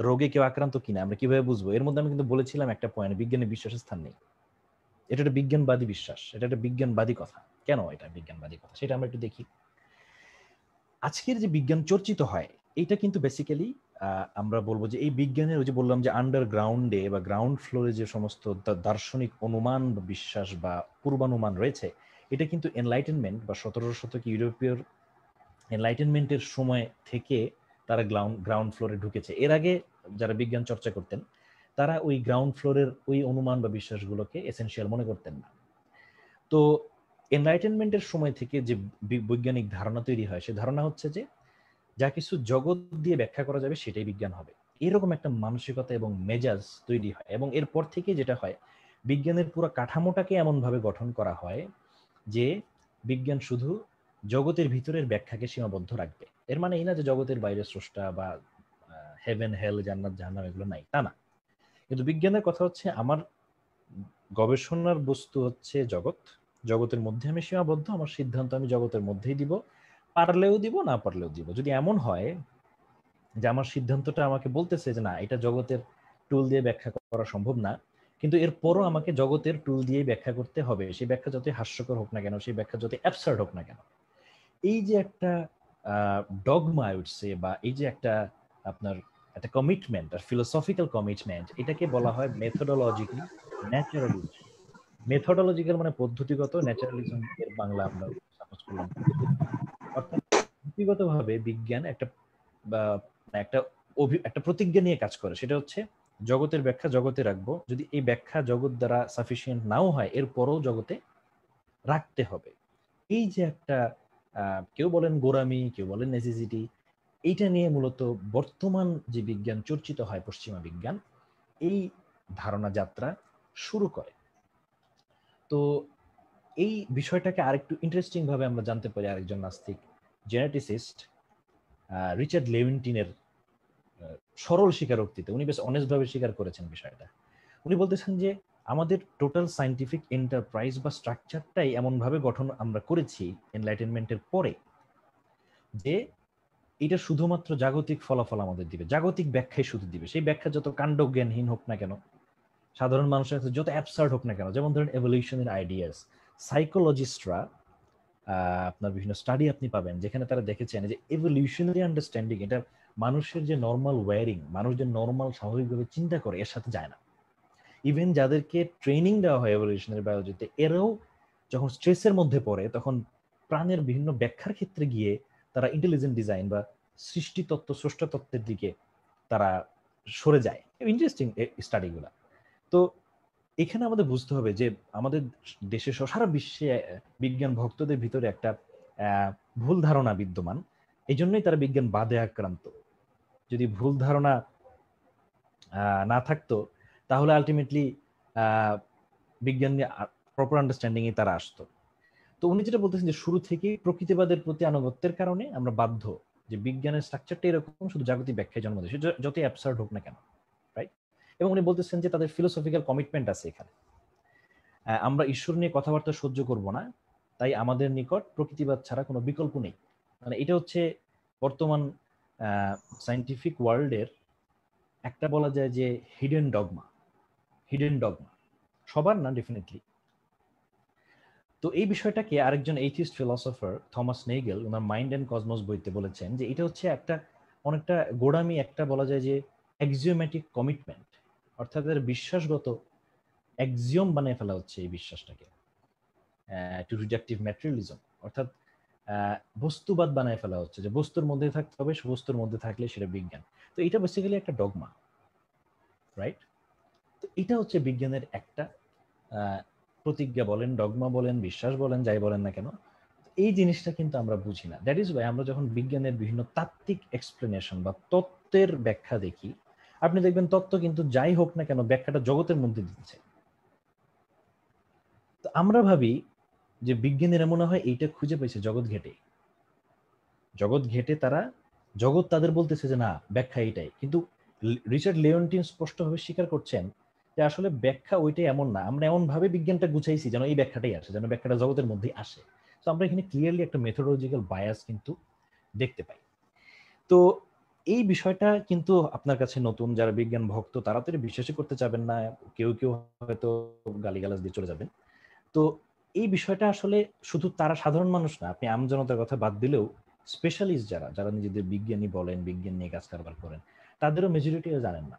রোগে কেউ আক্রান্ত কিনা, আমরা কীভাবে বুঝব? এর মধ্যে আমি কিন্তু বলেছিলাম একটা পয়েন্ট বিজ্ঞানে বিশ্বাসের স্থান নেই। এটা একটা বিজ্ঞানবাদী বিশ্বাস, এটা একটা বিজ্ঞানবাদী কথা। কেন এটা বিজ্ঞানবাদী কথা? সেটা আমরা একটু দেখি। আজকের যে বিজ্ঞান চর্চিত হয়, এটা কিন্তু বেসিক্যালি আমরা বলব যে এই বিজ্ঞানের ওই যে বললাম যে আন্ডারগ্রাউন্ডে বা গ্রাউন্ড ফ্লোরে যে সমস্ত দার্শনিক অনুমান বা বিশ্বাস বা পূর্বানুমান রয়েছে, এটা কিন্তু এনলাইটেনমেন্ট বা সতেরো শতক ইউরোপীয় এনলাইটেনমেন্টের সময় থেকে তারা গ্রাউন্ড গ্রাউন্ড ফ্লোরে ঢুকেছে। এর আগে যারা বিজ্ঞান চর্চা করতেন, তারা ওই গ্রাউন্ড ফ্লোরের ওই অনুমান বা বিশ্বাসগুলোকে এসেনশিয়াল মনে করতেন না। তো এনলাইটেনমেন্টের সময় থেকে যে বৈজ্ঞানিক ধারণা তৈরি হয়, সে ধারণা হচ্ছে যে যা কিছু জগৎ দিয়ে ব্যাখ্যা করা যাবে সেটাই বিজ্ঞান হবে। এরকম একটা মানসিকতা এবং মেজাজ তৈরি হয় এবং এরপর থেকে যেটা হয়, বিজ্ঞানের পুরো কাঠামোটাকে এমনভাবে গঠন করা হয় যে বিজ্ঞান শুধু জগতের ভিতরের ব্যাখ্যাকে সীমাবদ্ধ রাখবে। এর মানে এই না যে জগতের বাইরে স্রষ্টা বা হেভেন হেল জান্নাত, জাহান্নাম এগুলো নাই, তা না। কিন্তু বিজ্ঞানের কথা হচ্ছে আমার গবেষণার বস্তু হচ্ছে জগৎ। জগতের মধ্যে আমি সীমাবদ্ধ, আমার সিদ্ধান্ত আমি জগতের মধ্যেই দিব। পারলেও দিব, না পারলেও দিব। যদি এমন হয় যে আমার সিদ্ধান্তটা আমাকে বলতেছে যে, না, এটা জগতের টুল দিয়ে ব্যাখ্যা করা সম্ভব না, কিন্তু এরপরও আমাকে জগতের টুল দিয়ে ব্যাখ্যা করতে হবে। সেই ব্যাখ্যা যতই হাস্যকর হোক না কেন, সেই ব্যাখ্যা যতই অ্যাবসার্ড হোক না কেন। এই যে একটা ডগমা উঠছে বা এই যে একটা আপনার একটা কমিটমেন্ট আর ফিলোসফিক্যাল কমিটমেন্ট এটাকে বলা হয় মেথোডোলজিক্যাল ন্যাচারালিজম মেথোডোলজিক্যাল মানে পদ্ধতিগত ন্যাচারালিজম এর বাংলা আমরা সাপোজ করলাম। পদ্ধতিগতভাবে বিজ্ঞান একটা একটা একটা প্রতিজ্ঞা নিয়ে কাজ করে। সেটা হচ্ছে, জগতের ব্যাখ্যা জগতে রাখব। যদি এই ব্যাখ্যা জগৎ দ্বারা সাফিসিয়েন্ট নাও হয়, এরপরও জগতে রাখতে হবে। এই যে একটা কেউ বলেন গোরামি কেউ বলেন নেসেসিটি এইটা নিয়ে মূলত বর্তমান যে বিজ্ঞান চর্চিত হয়, পশ্চিমা বিজ্ঞান, এই ধারণা যাত্রা শুরু করে। তো এই বিষয়টাকে আরেকটু ইন্টারেস্টিং ভাবে আমরা জানতে পারি আরেকজন নাস্তিক। জেনেটিসিস্ট রিচার্ড লেভিনটিনের সরল স্বীকারোক্তিতে, উনি বেশ অনেস্ট ভাবে স্বীকার করেছেন বিষয়টা। উনি বলতেছেন যে, আমাদের টোটাল সাইন্টিফিক এন্টারপ্রাইজ বা স্ট্রাকচারটাই এমনভাবে গঠন আমরা করেছি এনলাইটেনমেন্টের পরে, যে এটা শুধুমাত্র জাগতিক ফলাফল আমাদের দিবে, জাগতিক ব্যাখ্যাই শুধু দিবে। সেই ব্যাখ্যা যত কাণ্ড জ্ঞানহীন হোক না কেন, সাধারণ মানুষের কাছে যত অ্যাবসার্ড হোক না কেন, যেমন ধরেন এভলিউশনের আইডিয়াস সাইকোলজিস্টরা আপনার বিভিন্ন স্টাডি আপনি পাবেন, যেখানে তারা দেখেছেন যে এভলিউশনারি আন্ডারস্ট্যান্ডিং এটা মানুষের যে নর্মাল ওয়ারিং মানুষ যে নর্মাল স্বাভাবিকভাবে চিন্তা করে, এর সাথে যায় না। ইভেন যাদেরকে ট্রেনিং দেওয়া হয় এভলিউশনারি বায়োলজিতে এরাও যখন স্ট্রেসের মধ্যে পড়ে, তখন প্রাণের বিভিন্ন ব্যাখ্যার ক্ষেত্রে গিয়ে তারা ইন্টেলিজেন্ট ডিজাইন বা সৃষ্টি তত্ত্ব স্রষ্টা তত্ত্বের দিকে তারা সরে যায়। ইন্টারেস্টিং স্টাডিগুলা তো এখানে আমাদের বুঝতে হবে যে আমাদের দেশে সারা বিশ্বে বিজ্ঞান ভক্তদের ভিতরে একটা ভুল ধারণা বিদ্যমান। এই জন্যই তারা বিজ্ঞান বাদে আক্রান্ত। যদি ভুল ধারণা না থাকতো, তাহলে আলটিমেটলি বিজ্ঞান নিয়ে প্রপার আন্ডারস্ট্যান্ডিং এ তারা আসতো। তো উনি যেটা বলতেছেন যে শুরু থেকেই প্রকৃতিবাদের প্রতি আনুগত্যের কারণে আমরা বাধ্য যে বিজ্ঞানের স্ট্রাকচারটা এরকম, শুধু জাগতিক ব্যাখ্যায় জন্ম দেয় যতই অ্যাবসার্ড হোক না কেন। এবং উনি বলতেছেন যে তাদের ফিলোসফিক্যাল কমিটমেন্ট আছে এখানে। আমরা ঈশ্বর নিয়ে কথাবার্তা সহ্য করব না, তাই আমাদের নিকট প্রকৃতিবাদ ছাড়া কোনো বিকল্প নেই। মানে এটা হচ্ছে বর্তমান সাইন্টিফিক ওয়ার্ল্ডের একটা বলা যায় যে হিডেন ডগমা হিডেন ডগমা সবার না ডেফিনেটলি তো এই বিষয়টাকে আরেকজন এইথিস্ট ফিলসফার থমাস নেগেল ওনার মাইন্ড অ্যান্ড কসমস বইতে বলেছেন যে এটা হচ্ছে একটা অনেকটা গোড়ামি, একটা বলা যায় যে এক্সিওম্যাটিক কমিটমেন্ট অর্থাৎ এর বিশ্বাসগত এক্সিওম বানিয়ে ফেলা হচ্ছে এই বিশ্বাসটাকে। টু রিডাকটিভ ম্যাটেরিয়ালিজম অর্থাৎ বস্তুবাদ বানায় ফেলা হচ্ছে যে বস্তুর মধ্যে থাকতে হবে বস্তুর মধ্যে থাকলে সেটা বিজ্ঞান। তো এটা বেসিক্যালি একটা ডগমা রাইট তো এটা হচ্ছে বিজ্ঞানের একটা প্রতিজ্ঞা বলেন ডগমা বলেন, বিশ্বাস বলেন, যাই বলেন না কেন, এই জিনিসটা কিন্তু আমরা বুঝি না। দ্যাট ইজ ওয়াই আমরা যখন বিজ্ঞানের বিভিন্ন তাত্ত্বিক এক্সপ্লেনেশন বা তত্ত্বের ব্যাখ্যা দেখি আপনি দেখবেন তত্ত্ব কিন্তু যাই হোক না কেন ব্যাখ্যাটা জগতের মধ্যে দিচ্ছে তো আমরা ভাবি যে বিজ্ঞানীরা মনে হয় এইটা খুঁজে পেয়েছে জগৎ ঘেটে। জগৎ ঘেটে তারা, জগৎ তাদের বলতেছে যে না, ব্যাখ্যা এইটাই। কিন্তু রিচার্ড লিওন্টিন স্পষ্টভাবে স্বীকার করছেন যে আসলে ব্যাখ্যা ওইটাই এমন না। আমরা এমন ভাবে বিজ্ঞানটা গুছাইছি যেন এই ব্যাখ্যাটাই আসে, যেন ব্যাখ্যাটা জগতের মধ্যেই আসে। তো আমরা এখানে ক্লিয়ারলি একটা মেথোডোলজিক্যাল বায়াস কিন্তু দেখতে পাই। তো এই বিষয়টা কিন্তু আপনার কাছে নতুন যারা বিজ্ঞান ভক্ত, তারা তো বিশ্বাসই করতে চাবেন না। কেউ কেউ হয়তো গালিগালাজ দিয়ে চলে যাবেন। তো এই বিষয়টা আসলে শুধু তারা সাধারণ মানুষ না, আপনি আমজনতার কথা বাদ দিলেও স্পেশালিস্ট যারা যারা নিজেদের বিজ্ঞানী বলেন, বিজ্ঞান নিয়ে কাজ কারবার করেন, তাদেরও মেজরিটিও জানেন না।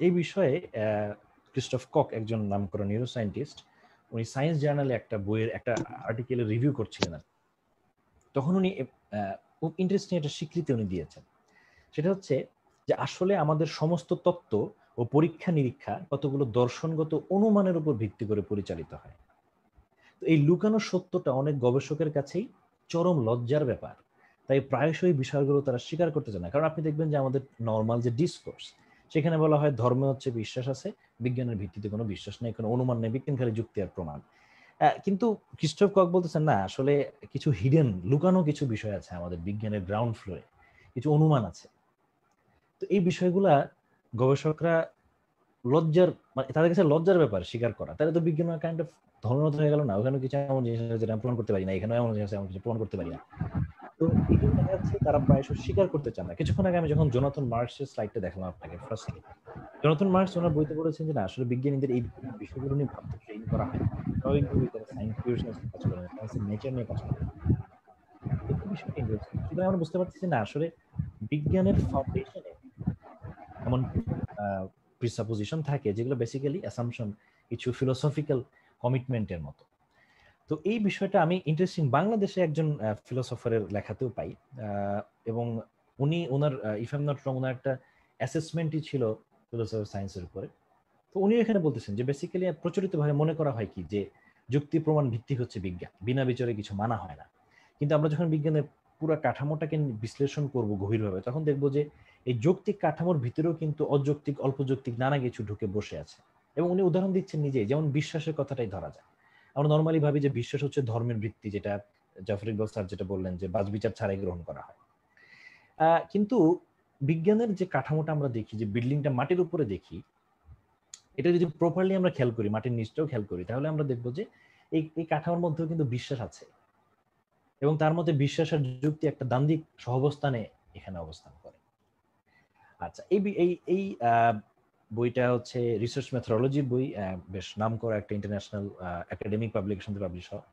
এই বিষয়ে ক্রিস্টফ কক একজন নাম করা নিউরো সায়েন্টিস্ট উনি সায়েন্স জার্নালে একটা বইয়ের, একটা আর্টিকেলের রিভিউ করছিলেন তখন উনি খুব ইন্টারেস্টিং একটা স্বীকৃতি উনি দিয়েছেন। সেটা হচ্ছে যে আসলে আমাদের সমস্ত তত্ত্ব ও পরীক্ষা নিরীক্ষা কতগুলো দর্শনগত অনুমানের উপর ভিত্তি করে পরিচালিত হয়। তো এই লুকানো সত্যটা অনেক গবেষকের কাছেই চরম লজ্জার ব্যাপার। তাই প্রায়শই বিষয়গুলো তারা স্বীকার করতে চায় না। কারণ আপনি দেখবেন যে আমাদের নর্মাল যে ডিসকোর্স সেখানে বলা হয় ধর্মে হচ্ছে বিশ্বাস আছে, বিজ্ঞানের ভিত্তিতে কোনো বিশ্বাস নেই, কোনো অনুমান নেই, বিজ্ঞান খালি যুক্তি আর প্রমাণ। কিন্তু খ্রিস্টফ কক বলতেছেন, না, আসলে কিছু হিডেন লুকানো কিছু বিষয় আছে আমাদের বিজ্ঞানের গ্রাউন্ড ফ্লোরে কিছু অনুমান আছে। তো এই বিষয়গুলা গবেষকরা লজ্জার মানে তাদের কাছে লজ্জার ব্যাপার স্বীকার করা। তাহলে তো বিজ্ঞান কাইন্ড অফ ধর্মনত হয়ে গেল না ওখানে কিছু এমন জিনিস আছে যেটা আমি প্রমাণ করতে পারি না, এখানেও এমন জিনিস আছে, এমন কিছু প্রমাণ করতে পারি না। তো এগুলো দেখা যাচ্ছে তারা প্রায় স্বীকার করতে চান না। কিছুক্ষণ আগে আমি যখন জোনাথন মার্কসের স্লাইডটা দেখলাম আপনাকে ফার্স্টলি জোনাথন মার্কস ওনার বইতে বলেছেন যে না, আসলে বিজ্ঞানীদের এই বিষয়গুলো নিয়ে ভাবতে ট্রেন করা হয়। তারাও কিন্তু তারা সায়েন্স নিয়ে কাজ করেন সায়েন্সের নেচার নিয়ে কাজ করেন কিন্তু বিষয়টা interesting। সুতরাং আমরা বুঝতে পারছি না, আসলে বিজ্ঞানের ফাউন্ডেশনে এমন প্রিসাপোজিশন থাকে যেগুলো বেসিক্যালি অ্যাসামশন কিছু ফিলোসফিক্যাল কমিটমেন্টের মতো। তো এই বিষয়টা আমি ইন্টারেস্টিং বাংলাদেশে একজন ফিলোসফারের লেখাতেও পাই। এবং উনি ওনার ইফ এম নট রং ওনার একটা অ্যাসেসমেন্টই ছিল ফিলোসফি সায়েন্সের উপরে। তো উনি এখানে বলতেছেন যে বেসিক্যালি প্রচলিতভাবে মনে করা হয় কি যে যুক্তি প্রমাণ ভিত্তিক হচ্ছে বিজ্ঞান, বিনা বিচারে কিছু মানা হয় না। কিন্তু আমরা যখন বিজ্ঞানের পুরো কাঠামোটাকে বিশ্লেষণ করব গভীরভাবে, তখন দেখব যে এই যৌক্তিক কাঠামোর ভিতরেও কিন্তু অযৌক্তিক অল্প যৌক্তিক নানা কিছু ঢুকে বসে আছে। এবং উনি উদাহরণ দিচ্ছেন নিজেই, যেমন বিশ্বাসের কথাটাই ধরা যায় আমরা নর্মালি ভাবি যে বিশ্বাস হচ্ছে ধর্মের ভিত্তি, যেটা জাফর ইকবাল স্যার যেটা বললেন যে বাজ বিচার ছাড়াই গ্রহণ করা হয়। কিন্তু বিজ্ঞানের যে কাঠামোটা আমরা দেখি, যে বিল্ডিংটা মাটির উপরে দেখি, এটা যদি প্রপারলি আমরা খেয়াল করি, মাটির নিচটাও খেয়াল করি, তাহলে আমরা দেখব যে এই এই কাঠামোর মধ্যেও কিন্তু বিশ্বাস আছে। এবং তার মধ্যে বিশ্বাস আর যুক্তি একটা দান্দিক সহবস্থানে এখানে অবস্থান করে। আচ্ছা এই এই এই বইটা হচ্ছে রিসার্চ মেথোডোলজির বই বেশ নাম করা একটা ইন্টারন্যাশনাল একাডেমিক পাবলিকেশন পাবলিশ হওয়া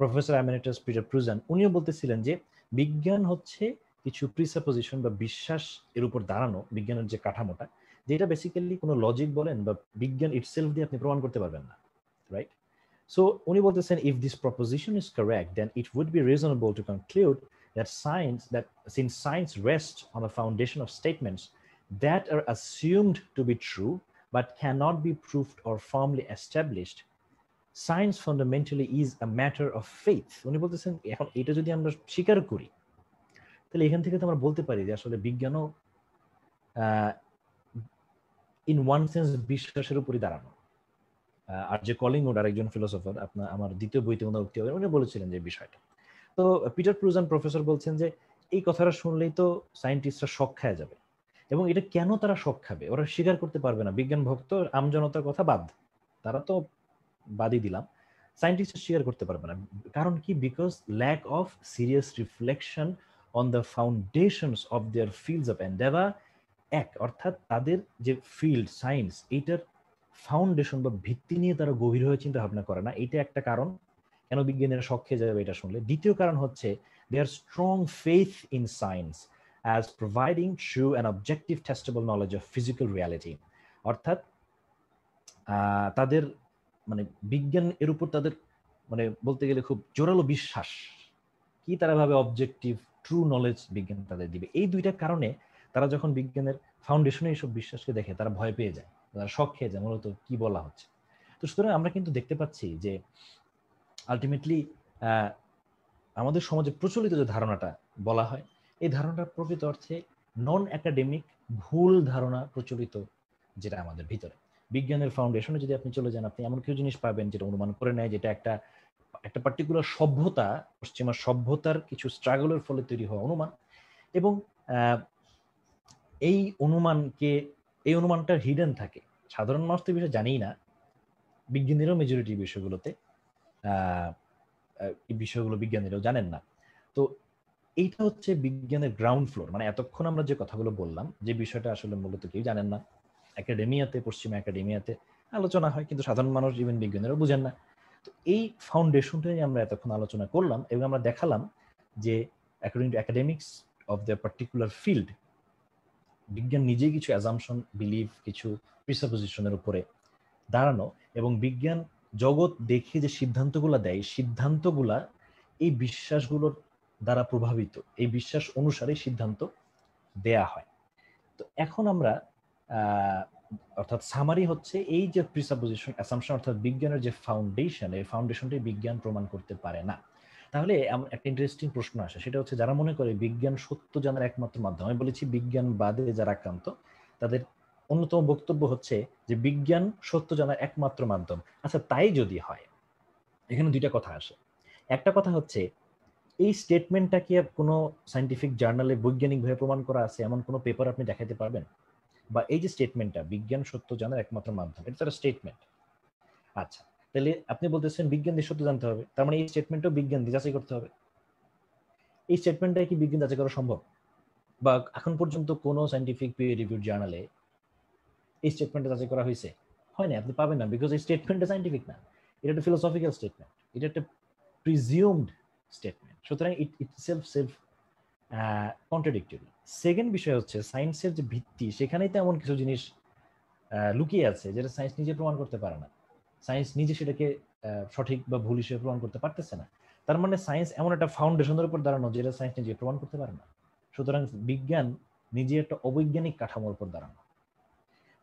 প্রফেসর অ্যামিনেটাস পিটার প্রুজান উনিও বলতেছিলেন যে বিজ্ঞান হচ্ছে কিছু প্রিসাপোজিশন বা বিশ্বাস এর উপর দাঁড়ানো, বিজ্ঞানের যে কাঠামোটা, যেটা বেসিক্যালি কোনো লজিক বলেন বা বিজ্ঞান ইটসেলফ দিয়ে আপনি প্রমাণ করতে পারবেন না রাইট সো উনি বলতেছেন if this proposition is correct then it would be reasonable to conclude that science that since science rests on a foundation of statements that are assumed to be true, but cannot be proved or firmly established, science fundamentally is a matter of faith. উনি বলতেছেন, এখন এটা যদি আমরা স্বীকার করি, তাহলে এখান থেকে তো আমরা বলতে পারি যে আসলে বিজ্ঞানও ইন ওয়ান সেন্স বিশ্বাসের উপরই দাঁড়ানো। আর যে কলিংউড আরেকজন ফিলোসফার আপনার আমার দ্বিতীয় বইতে ওনার উক্তি হবে, উনি বলেছিলেন যে বিষয়টা। তো, পিটার প্রুজান প্রফেসর বলছেন যে, এই কথাটা শুনলেই তো সায়েন্টিস্টরা শখ খায় যাবে। এবং এটা কেন তারা শখ খাবে? ওরা স্বীকার করতে পারবে না। বিজ্ঞান ভক্ত আমজনতার কথা বাদ। তারা তো বাদই দিলাম। সায়েন্টিস্ট স্বীকার করতে পারবে না। কারণ কি? Because lack of serious reflection on the foundations of their fields of endeavour এক, অর্থাৎ তাদের যে ফিল্ড সায়েন্স এইটার ফাউন্ডেশন বা ভিত্তি নিয়ে তারা গভীরভাবে চিন্তা ভাবনা করে না। এটা একটা কারণ। কেন বিজ্ঞানের শখ খেয়ে যাবে এটা শুনলে? দ্বিতীয় কারণ হচ্ছে their strong faith in science as providing true and objective testable knowledge of physical reality অর্থাৎ তাদের মানে বিজ্ঞান এর উপর তাদের মানে বলতে গেলে খুব জোরালো বিশ্বাস। কি তারা ভাবে অবজেক্টিভ ট্রু নলেজ বিজ্ঞান তাদের দিবে? এই দুইটা কারণে তারা যখন বিজ্ঞানের ফাউন্ডেশনে এইসব বিশ্বাসকে দেখে, তারা ভয় পেয়ে যায়। তারা শখ খেয়ে যায়, মূলত কি বলা হচ্ছে। তো সুতরাং আমরা কিন্তু দেখতে পাচ্ছি যে আলটিমেটলি আমাদের সমাজে প্রচলিত যে ধারণাটা বলা হয় এই ধারণাটা প্রকৃত অর্থে নন একাডেমিক ভুল ধারণা প্রচলিত, যেটা আমাদের ভিতরে। বিজ্ঞানের ফাউন্ডেশনে যদি আপনি চলে যান, আপনি এমন কিছু জিনিস পাবেন যেটা অনুমান করে নেয়, যেটা একটা একটা পার্টিকুলার সভ্যতা, পশ্চিমা সভ্যতার কিছু স্ট্রাগলের ফলে তৈরি হওয়া অনুমান। এবং এই অনুমানকে, এই অনুমানটা হিডেন থাকে। সাধারণ মানুষ তো বিষয়ে জানেই না। বিজ্ঞানীরাও মেজরিটি বিষয়গুলোতে এই বিষয়গুলো বিজ্ঞানীরাও জানেন না। তো এইটা হচ্ছে বিজ্ঞানের গ্রাউন্ড ফ্লোর মানে এতক্ষণ আমরা যে কথাগুলো বললাম, যে বিষয়টা আসলে মূলত কেউ জানেন না। একাডেমিয়াতে পশ্চিমা একাডেমিয়াতে আলোচনা হয়, কিন্তু সাধারণ মানুষ ইভেন বিজ্ঞানীরাও বুঝেন না। তো এই ফাউন্ডেশনটা নিয়ে আমরা এতক্ষণ আলোচনা করলাম এবং আমরা দেখালাম যে according to academics of the particular field বিজ্ঞান নিজেই কিছু অ্যাজামশন বিলিভ কিছু প্রিসাপোজিশনের উপরে দাঁড়ানো এবং বিজ্ঞান জগৎ দেখে যে সিদ্ধান্তগুলো দেয়, সিদ্ধান্তগুলা এই বিশ্বাসগুলোর দ্বারা প্রভাবিত। এই বিশ্বাস অনুসারে সিদ্ধান্ত দেয়া হয়। তো এখন আমরা অর্থাৎ সামারি হচ্ছে এই যে প্রিসাপোজিশন অ্যাসাম্পশন অর্থাৎ বিজ্ঞানের যে ফাউন্ডেশন এই ফাউন্ডেশনটাই বিজ্ঞান প্রমাণ করতে পারে না। তাহলে একটা ইন্টারেস্টিং প্রশ্ন আসে, সেটা হচ্ছে যারা মনে করে বিজ্ঞান সত্য জানার একমাত্র মাধ্যম, আমি বলেছি বিজ্ঞান বাদে যারা আক্রান্ত, তাদের অন্যতম বক্তব্য হচ্ছে যে বিজ্ঞান সত্য জানার একমাত্র মাধ্যম। আচ্ছা তাই যদি হয়, এখানে দুইটা কথা আসে। একটা কথা হচ্ছে এই স্টেটমেন্টটা কি কোনো সাইন্টিফিক জার্নালে বৈজ্ঞানিকভাবে প্রমাণ করা আছে? এমন কোনো পেপার আপনি দেখাতে পারবেন? বা এই যে স্টেটমেন্টটা বিজ্ঞান সত্য জানার একমাত্র মাধ্যম, এটা তার স্টেটমেন্ট আচ্ছা তাহলে আপনি বলতেছেন বিজ্ঞান দিয়ে সত্য জানতে হবে, তার মানে এই স্টেটমেন্টও বিজ্ঞান দিয়ে যাচাই করতে হবে। এই স্টেটমেন্টটা কি বিজ্ঞান যাচাই করা সম্ভব? বা এখন পর্যন্ত কোনো সাইন্টিফিক পিয়ার রিভিউড জার্নালে এই স্টেটমেন্টটা যাচাই করা হয়েছে? হয় না আপনি পাবেন না বিকজ এই স্টেটমেন্টটা সাইন্টিফিক না। এটা একটা ফিলোসফিক্যাল স্টেটমেন্ট এটা একটা প্রিজিউমড স্টেটমেন্ট সুতরাং it it self self contradictory second বিষয় হচ্ছে সায়েন্সের যে ভিত্তি, সেখানেই তো এমন কিছু জিনিস লুকিয়ে আছে, যেটা সায়েন্স নিজে প্রমাণ করতে পারে না। সায়েন্স নিজে সেটাকে সঠিক বা ভুল হিসেবে প্রমাণ করতে পারতেছে না। তার মানে সায়েন্স এমন একটা ফাউন্ডেশনের উপর দাঁড়ানো, যেটা সায়েন্স নিজে প্রমাণ করতে পারে না। সুতরাং বিজ্ঞান নিজে একটা অবৈজ্ঞানিক কাঠামোর উপর দাঁড়ানো।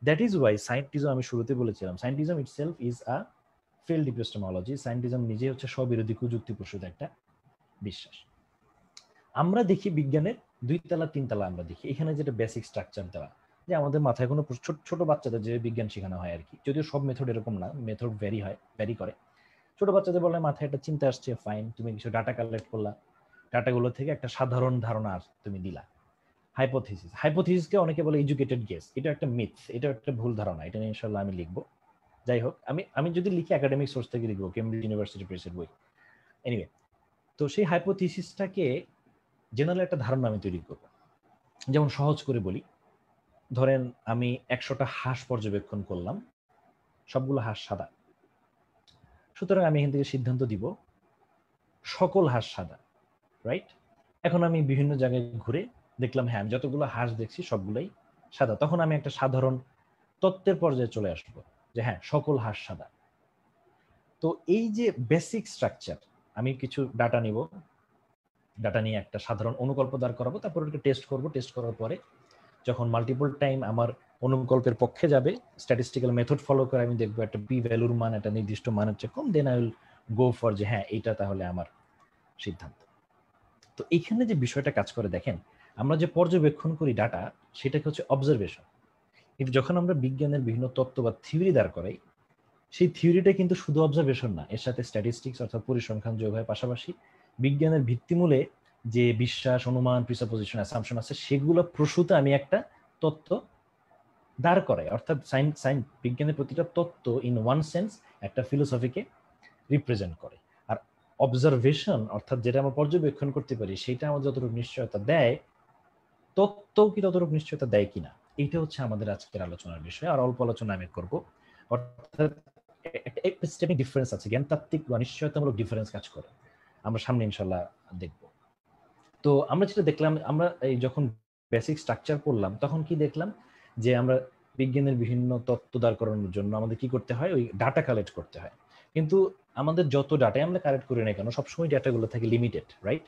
দ্যাট ইজ ওয়াই সায়েন্টিজম আমি শুরুতে বলেছিলাম scientism itself is a field epistemology scientism নিজে হচ্ছে স্ববিরোধী কুযুক্তি প্রসূত একটা বিশ্বাস। আমরা দেখি বিজ্ঞানের দুই তলা, তিন তলা আমরা দেখি। এখানে যেটা বেসিক স্ট্রাকচার দেওয়া, যে আমাদের মাথায় কোনো ছোট ছোট বাচ্চাদের যে বিজ্ঞান শেখানো হয় আর কি, যদিও সব মেথড এরকম না মেথড ভ্যারি হয় ভ্যারি করে। ছোট বাচ্চাদের বলে মাথায় একটা চিন্তা আসছে ফাইন তুমি কিছু ডাটা কালেক্ট করলা। ডাটাগুলো থেকে একটা সাধারণ ধারণা তুমি দিলা। হাইপোথিসিস হাইপোথিসিসকে অনেকে বলে এডুকেটেড গেস এটা একটা মিথ এটা একটা ভুল ধারণা, এটা নিয়ে ইনশাল্লাহ আমি লিখব। যাই হোক, আমি আমি যদি লিখি একাডেমিক সোর্স থেকে লিখব কেমব্রিজ ইউনিভার্সিটি প্রেসের বই। এনিওয়ে তো সেই হাইপোথিসিসটাকে জেনারেল একটা ধারণা আমি তৈরি করব। যেমন সহজ করে বলি, ধরেন আমি একশোটা হাঁস পর্যবেক্ষণ করলাম, সবগুলো হাঁস সাদা। সুতরাং আমি এখান থেকে সিদ্ধান্ত দিব, সকল হাঁস সাদা রাইট এখন আমি বিভিন্ন জায়গায় ঘুরে দেখলাম হ্যাঁ আমি যতগুলো হাঁস দেখছি সবগুলোই সাদা। তখন আমি একটা সাধারণ তত্ত্বের পর্যায়ে চলে আসব যে হ্যাঁ সকল হাঁস সাদা। তো এই যে বেসিক স্ট্রাকচার আমি কিছু ডাটা নিব। ডাটা নিয়ে একটা সাধারণ অনুকল্প দাঁড় করাবো, তারপর ওটাকে টেস্ট করব। টেস্ট করার পরে যখন মাল্টিপল টাইম আমার অনুকল্পের পক্ষে যাবে স্ট্যাটিস্টিক্যাল মেথড ফলো করে আমি দেখব একটা পি ভ্যালুর মান, একটা নির্দিষ্ট মানের চেয়ে কম then I will go for যে হ্যাঁ এইটা তাহলে আমার সিদ্ধান্ত। তো এইখানে যে বিষয়টা কাজ করে দেখেন, আমরা যে পর্যবেক্ষণ করি ডাটা সেটাকে হচ্ছে অবজারভেশন কিন্তু যখন আমরা বিজ্ঞানের বিভিন্ন তত্ত্ব বা থিওরি দাঁড় করাই সেই থিওরিটা কিন্তু শুধু অবজারভেশন না, এর সাথে স্ট্যাটিস্টিক্স অর্থাৎ পরিসংখ্যান যোগ হয় পাশাপাশি বিজ্ঞানের ভিত্তিমূলে যে বিশ্বাস, অনুমান প্রিসাপোজিশন অ্যাসাম্পশন আছে, সেগুলো প্রসূত আমি একটা তত্ত্ব দাঁড় করাই। অর্থাৎ সাইন সাইন বিজ্ঞানের প্রতিটা তত্ত্ব ইন ওয়ান সেন্স একটা ফিলোসফিকে রিপ্রেজেন্ট করে। আর অবজারভেশন অর্থাৎ যেটা আমরা পর্যবেক্ষণ করতে পারি, সেটা আমার যতটুকু নিশ্চয়তা দেয় তত্ত্ব কি ততটুকু নিশ্চয়তা দেয় কিনা এইটা হচ্ছে আমাদের আজকের আলোচনার বিষয়। আর অল্প আলোচনা আমি করব। অর্থাৎ এপিস্টেমিক ডিফারেন্স আছে। জ্ঞানতাত্ত্বিক বা নিশ্চয়তামূলক ডিফারেন্স কাজ করে। আমরা সামনে ইনশাল্লাহ দেখব। তো আমরা যেটা দেখলাম, আমরা এই যখন বেসিক স্ট্রাকচার পড়লাম, তখন কি দেখলাম? যে আমরা বিজ্ঞানের বিভিন্ন তত্ত্ব দাঁড় করানোর জন্য আমাদের কি করতে হয়? ওই ডাটা কালেক্ট করতে হয়। কিন্তু আমাদের যত ডাটাই আমরা কালেক্ট করি না কেন, সবসময় ডাটাগুলো থাকে লিমিটেড রাইট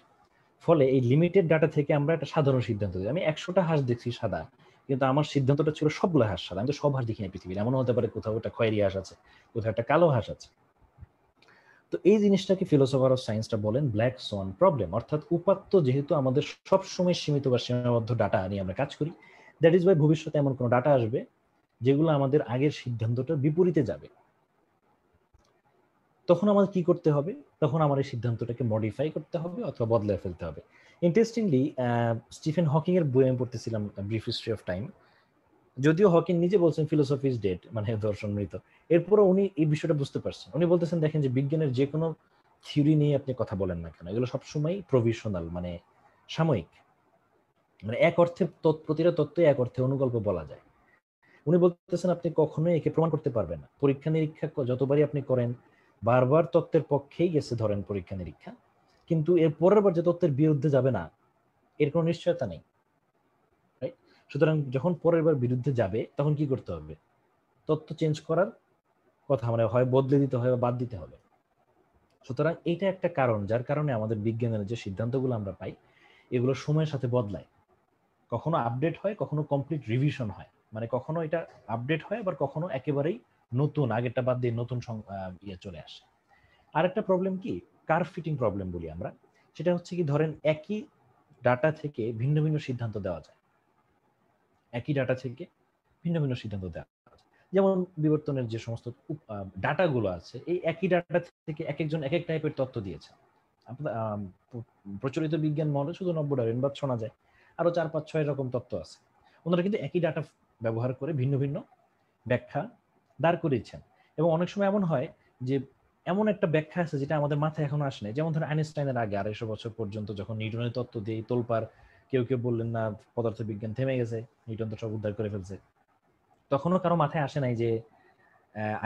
ফলে এই লিমিটেড ডাটা থেকে আমরা একটা সাধারণ সিদ্ধান্ত দিই। আমি একশোটা হাঁস দেখছি সাদা। কিন্তু আমার সিদ্ধান্তটা ছিল সবগুলো হাঁস সাদা আমি তো সব হাঁস দেখি না পৃথিবীর। এমনও হতে পারে কোথাও একটা খয়েরি হাঁস আছে, কোথাও একটা কালো হাঁস আছে। তো এই জিনিসটাকে ফিলোসফার অফ সায়েন্সটা বলেন ব্ল্যাক সোয়ান প্রবলেম অর্থাৎ উপাত্ত যেহেতু আমাদের সব সময় সীমিত বা সীমাবদ্ধ ডাটা নিয়ে আমরা কাজ করি দ্যাট ইজ ওয়াই ভবিষ্যতে এমন কোনো ডাটা আসবে যেগুলো আমাদের আগের সিদ্ধান্তটা বিপরীতে যাবে। তখন আমাদের কি করতে হবে? তখন আমার এই সিদ্ধান্তটাকে মডিফাই করতে হবে অথবা বদলে ফেলতে হবে। ইন্টারেস্টিংলি স্টিফেন হকিং এর বই আমি পড়তেছিলাম ব্রিফ হিস্ট্রি অফ টাইম যদিও হকিং নিজে বলছেন ফিলোসফি ইজ ডেড মানে দর্শন মৃত। এরপরও উনি এই বিষয়টা বুঝতে পারছেন। উনি বলতেছেন, দেখেন যে বিজ্ঞানের যে কোনো থিওরি নিয়ে আপনি কথা বলেন না কেন। এগুলো সবসময় প্রভিশনাল মানে সাময়িক। মানে এক অর্থে প্রতিটা তত্ত্বই এক অর্থে অনুকল্প বলা যায়। উনি বলতেছেন, আপনি কখনোই একে প্রমাণ করতে পারবেন না। পরীক্ষা নিরীক্ষা যতবারই আপনি করেন, বারবার তত্ত্বের পক্ষেই গেছে ধরেন পরীক্ষা নিরীক্ষা কিন্তু এর পরের বার যে তত্ত্বের বিরুদ্ধে যাবে না, এর কোনো নিশ্চয়তা নেই সুতরাং যখন পরের বার বিরুদ্ধে যাবে, তখন কি করতে হবে? তত্ত্ব চেঞ্জ করার কথা মানে হয় বদলে দিতে হবে বা বাদ দিতে হবে। সুতরাং এটা একটা কারণ, যার কারণে আমাদের বিজ্ঞানের যে সিদ্ধান্তগুলো আমরা পাই, এগুলো সময়ের সাথে বদলায়। কখনো আপডেট হয়, কখনো কমপ্লিট রিভিশন হয়। মানে কখনো এটা আপডেট হয়, আবার কখনো একেবারেই নতুন, আগেরটা বাদ দিয়ে নতুন ইয়ে চলে আসে। আরেকটা প্রবলেম কি? কার ফিটিং প্রবলেম বলি আমরা, সেটা হচ্ছে কি ধরেন একই ডাটা থেকে ভিন্ন ভিন্ন সিদ্ধান্ত দেওয়া যায়। একই ডাটা থেকে ভিন্ন ভিন্ন সিদ্ধান্ত দেওয়া যেমন বিবর্তনের যে সমস্ত ডাটাগুলো আছে, এই একই ডাটা থেকে এক একজন এক এক টাইপের তথ্য দিয়েছে। প্রচলিত বিজ্ঞান মহলে শুধু নব্বইটা বা শোনা যায়। আরও চার, পাঁচ, ছয় রকম তত্ত্ব আছে। ওনারা কিন্তু একই ডাটা ব্যবহার করে ভিন্ন ভিন্ন ব্যাখ্যা দাঁড় করিয়েছেন। এবং অনেক সময় এমন হয় যে এমন একটা ব্যাখ্যা আছে যেটা আমাদের মাথায় এখনও আসে যেমন ধরো আইনস্টাইনের আগে আড়াইশো বছর পর্যন্ত যখন নিউটনের তত্ত্ব দিয়ে তোলপার কেউ কেউ বললেন, না পদার্থ বিজ্ঞান থেমে গেছে, নিউটন তো সব উদ্ধার করে ফেলছে। তখনও কারও মাথায় আসে নাই যে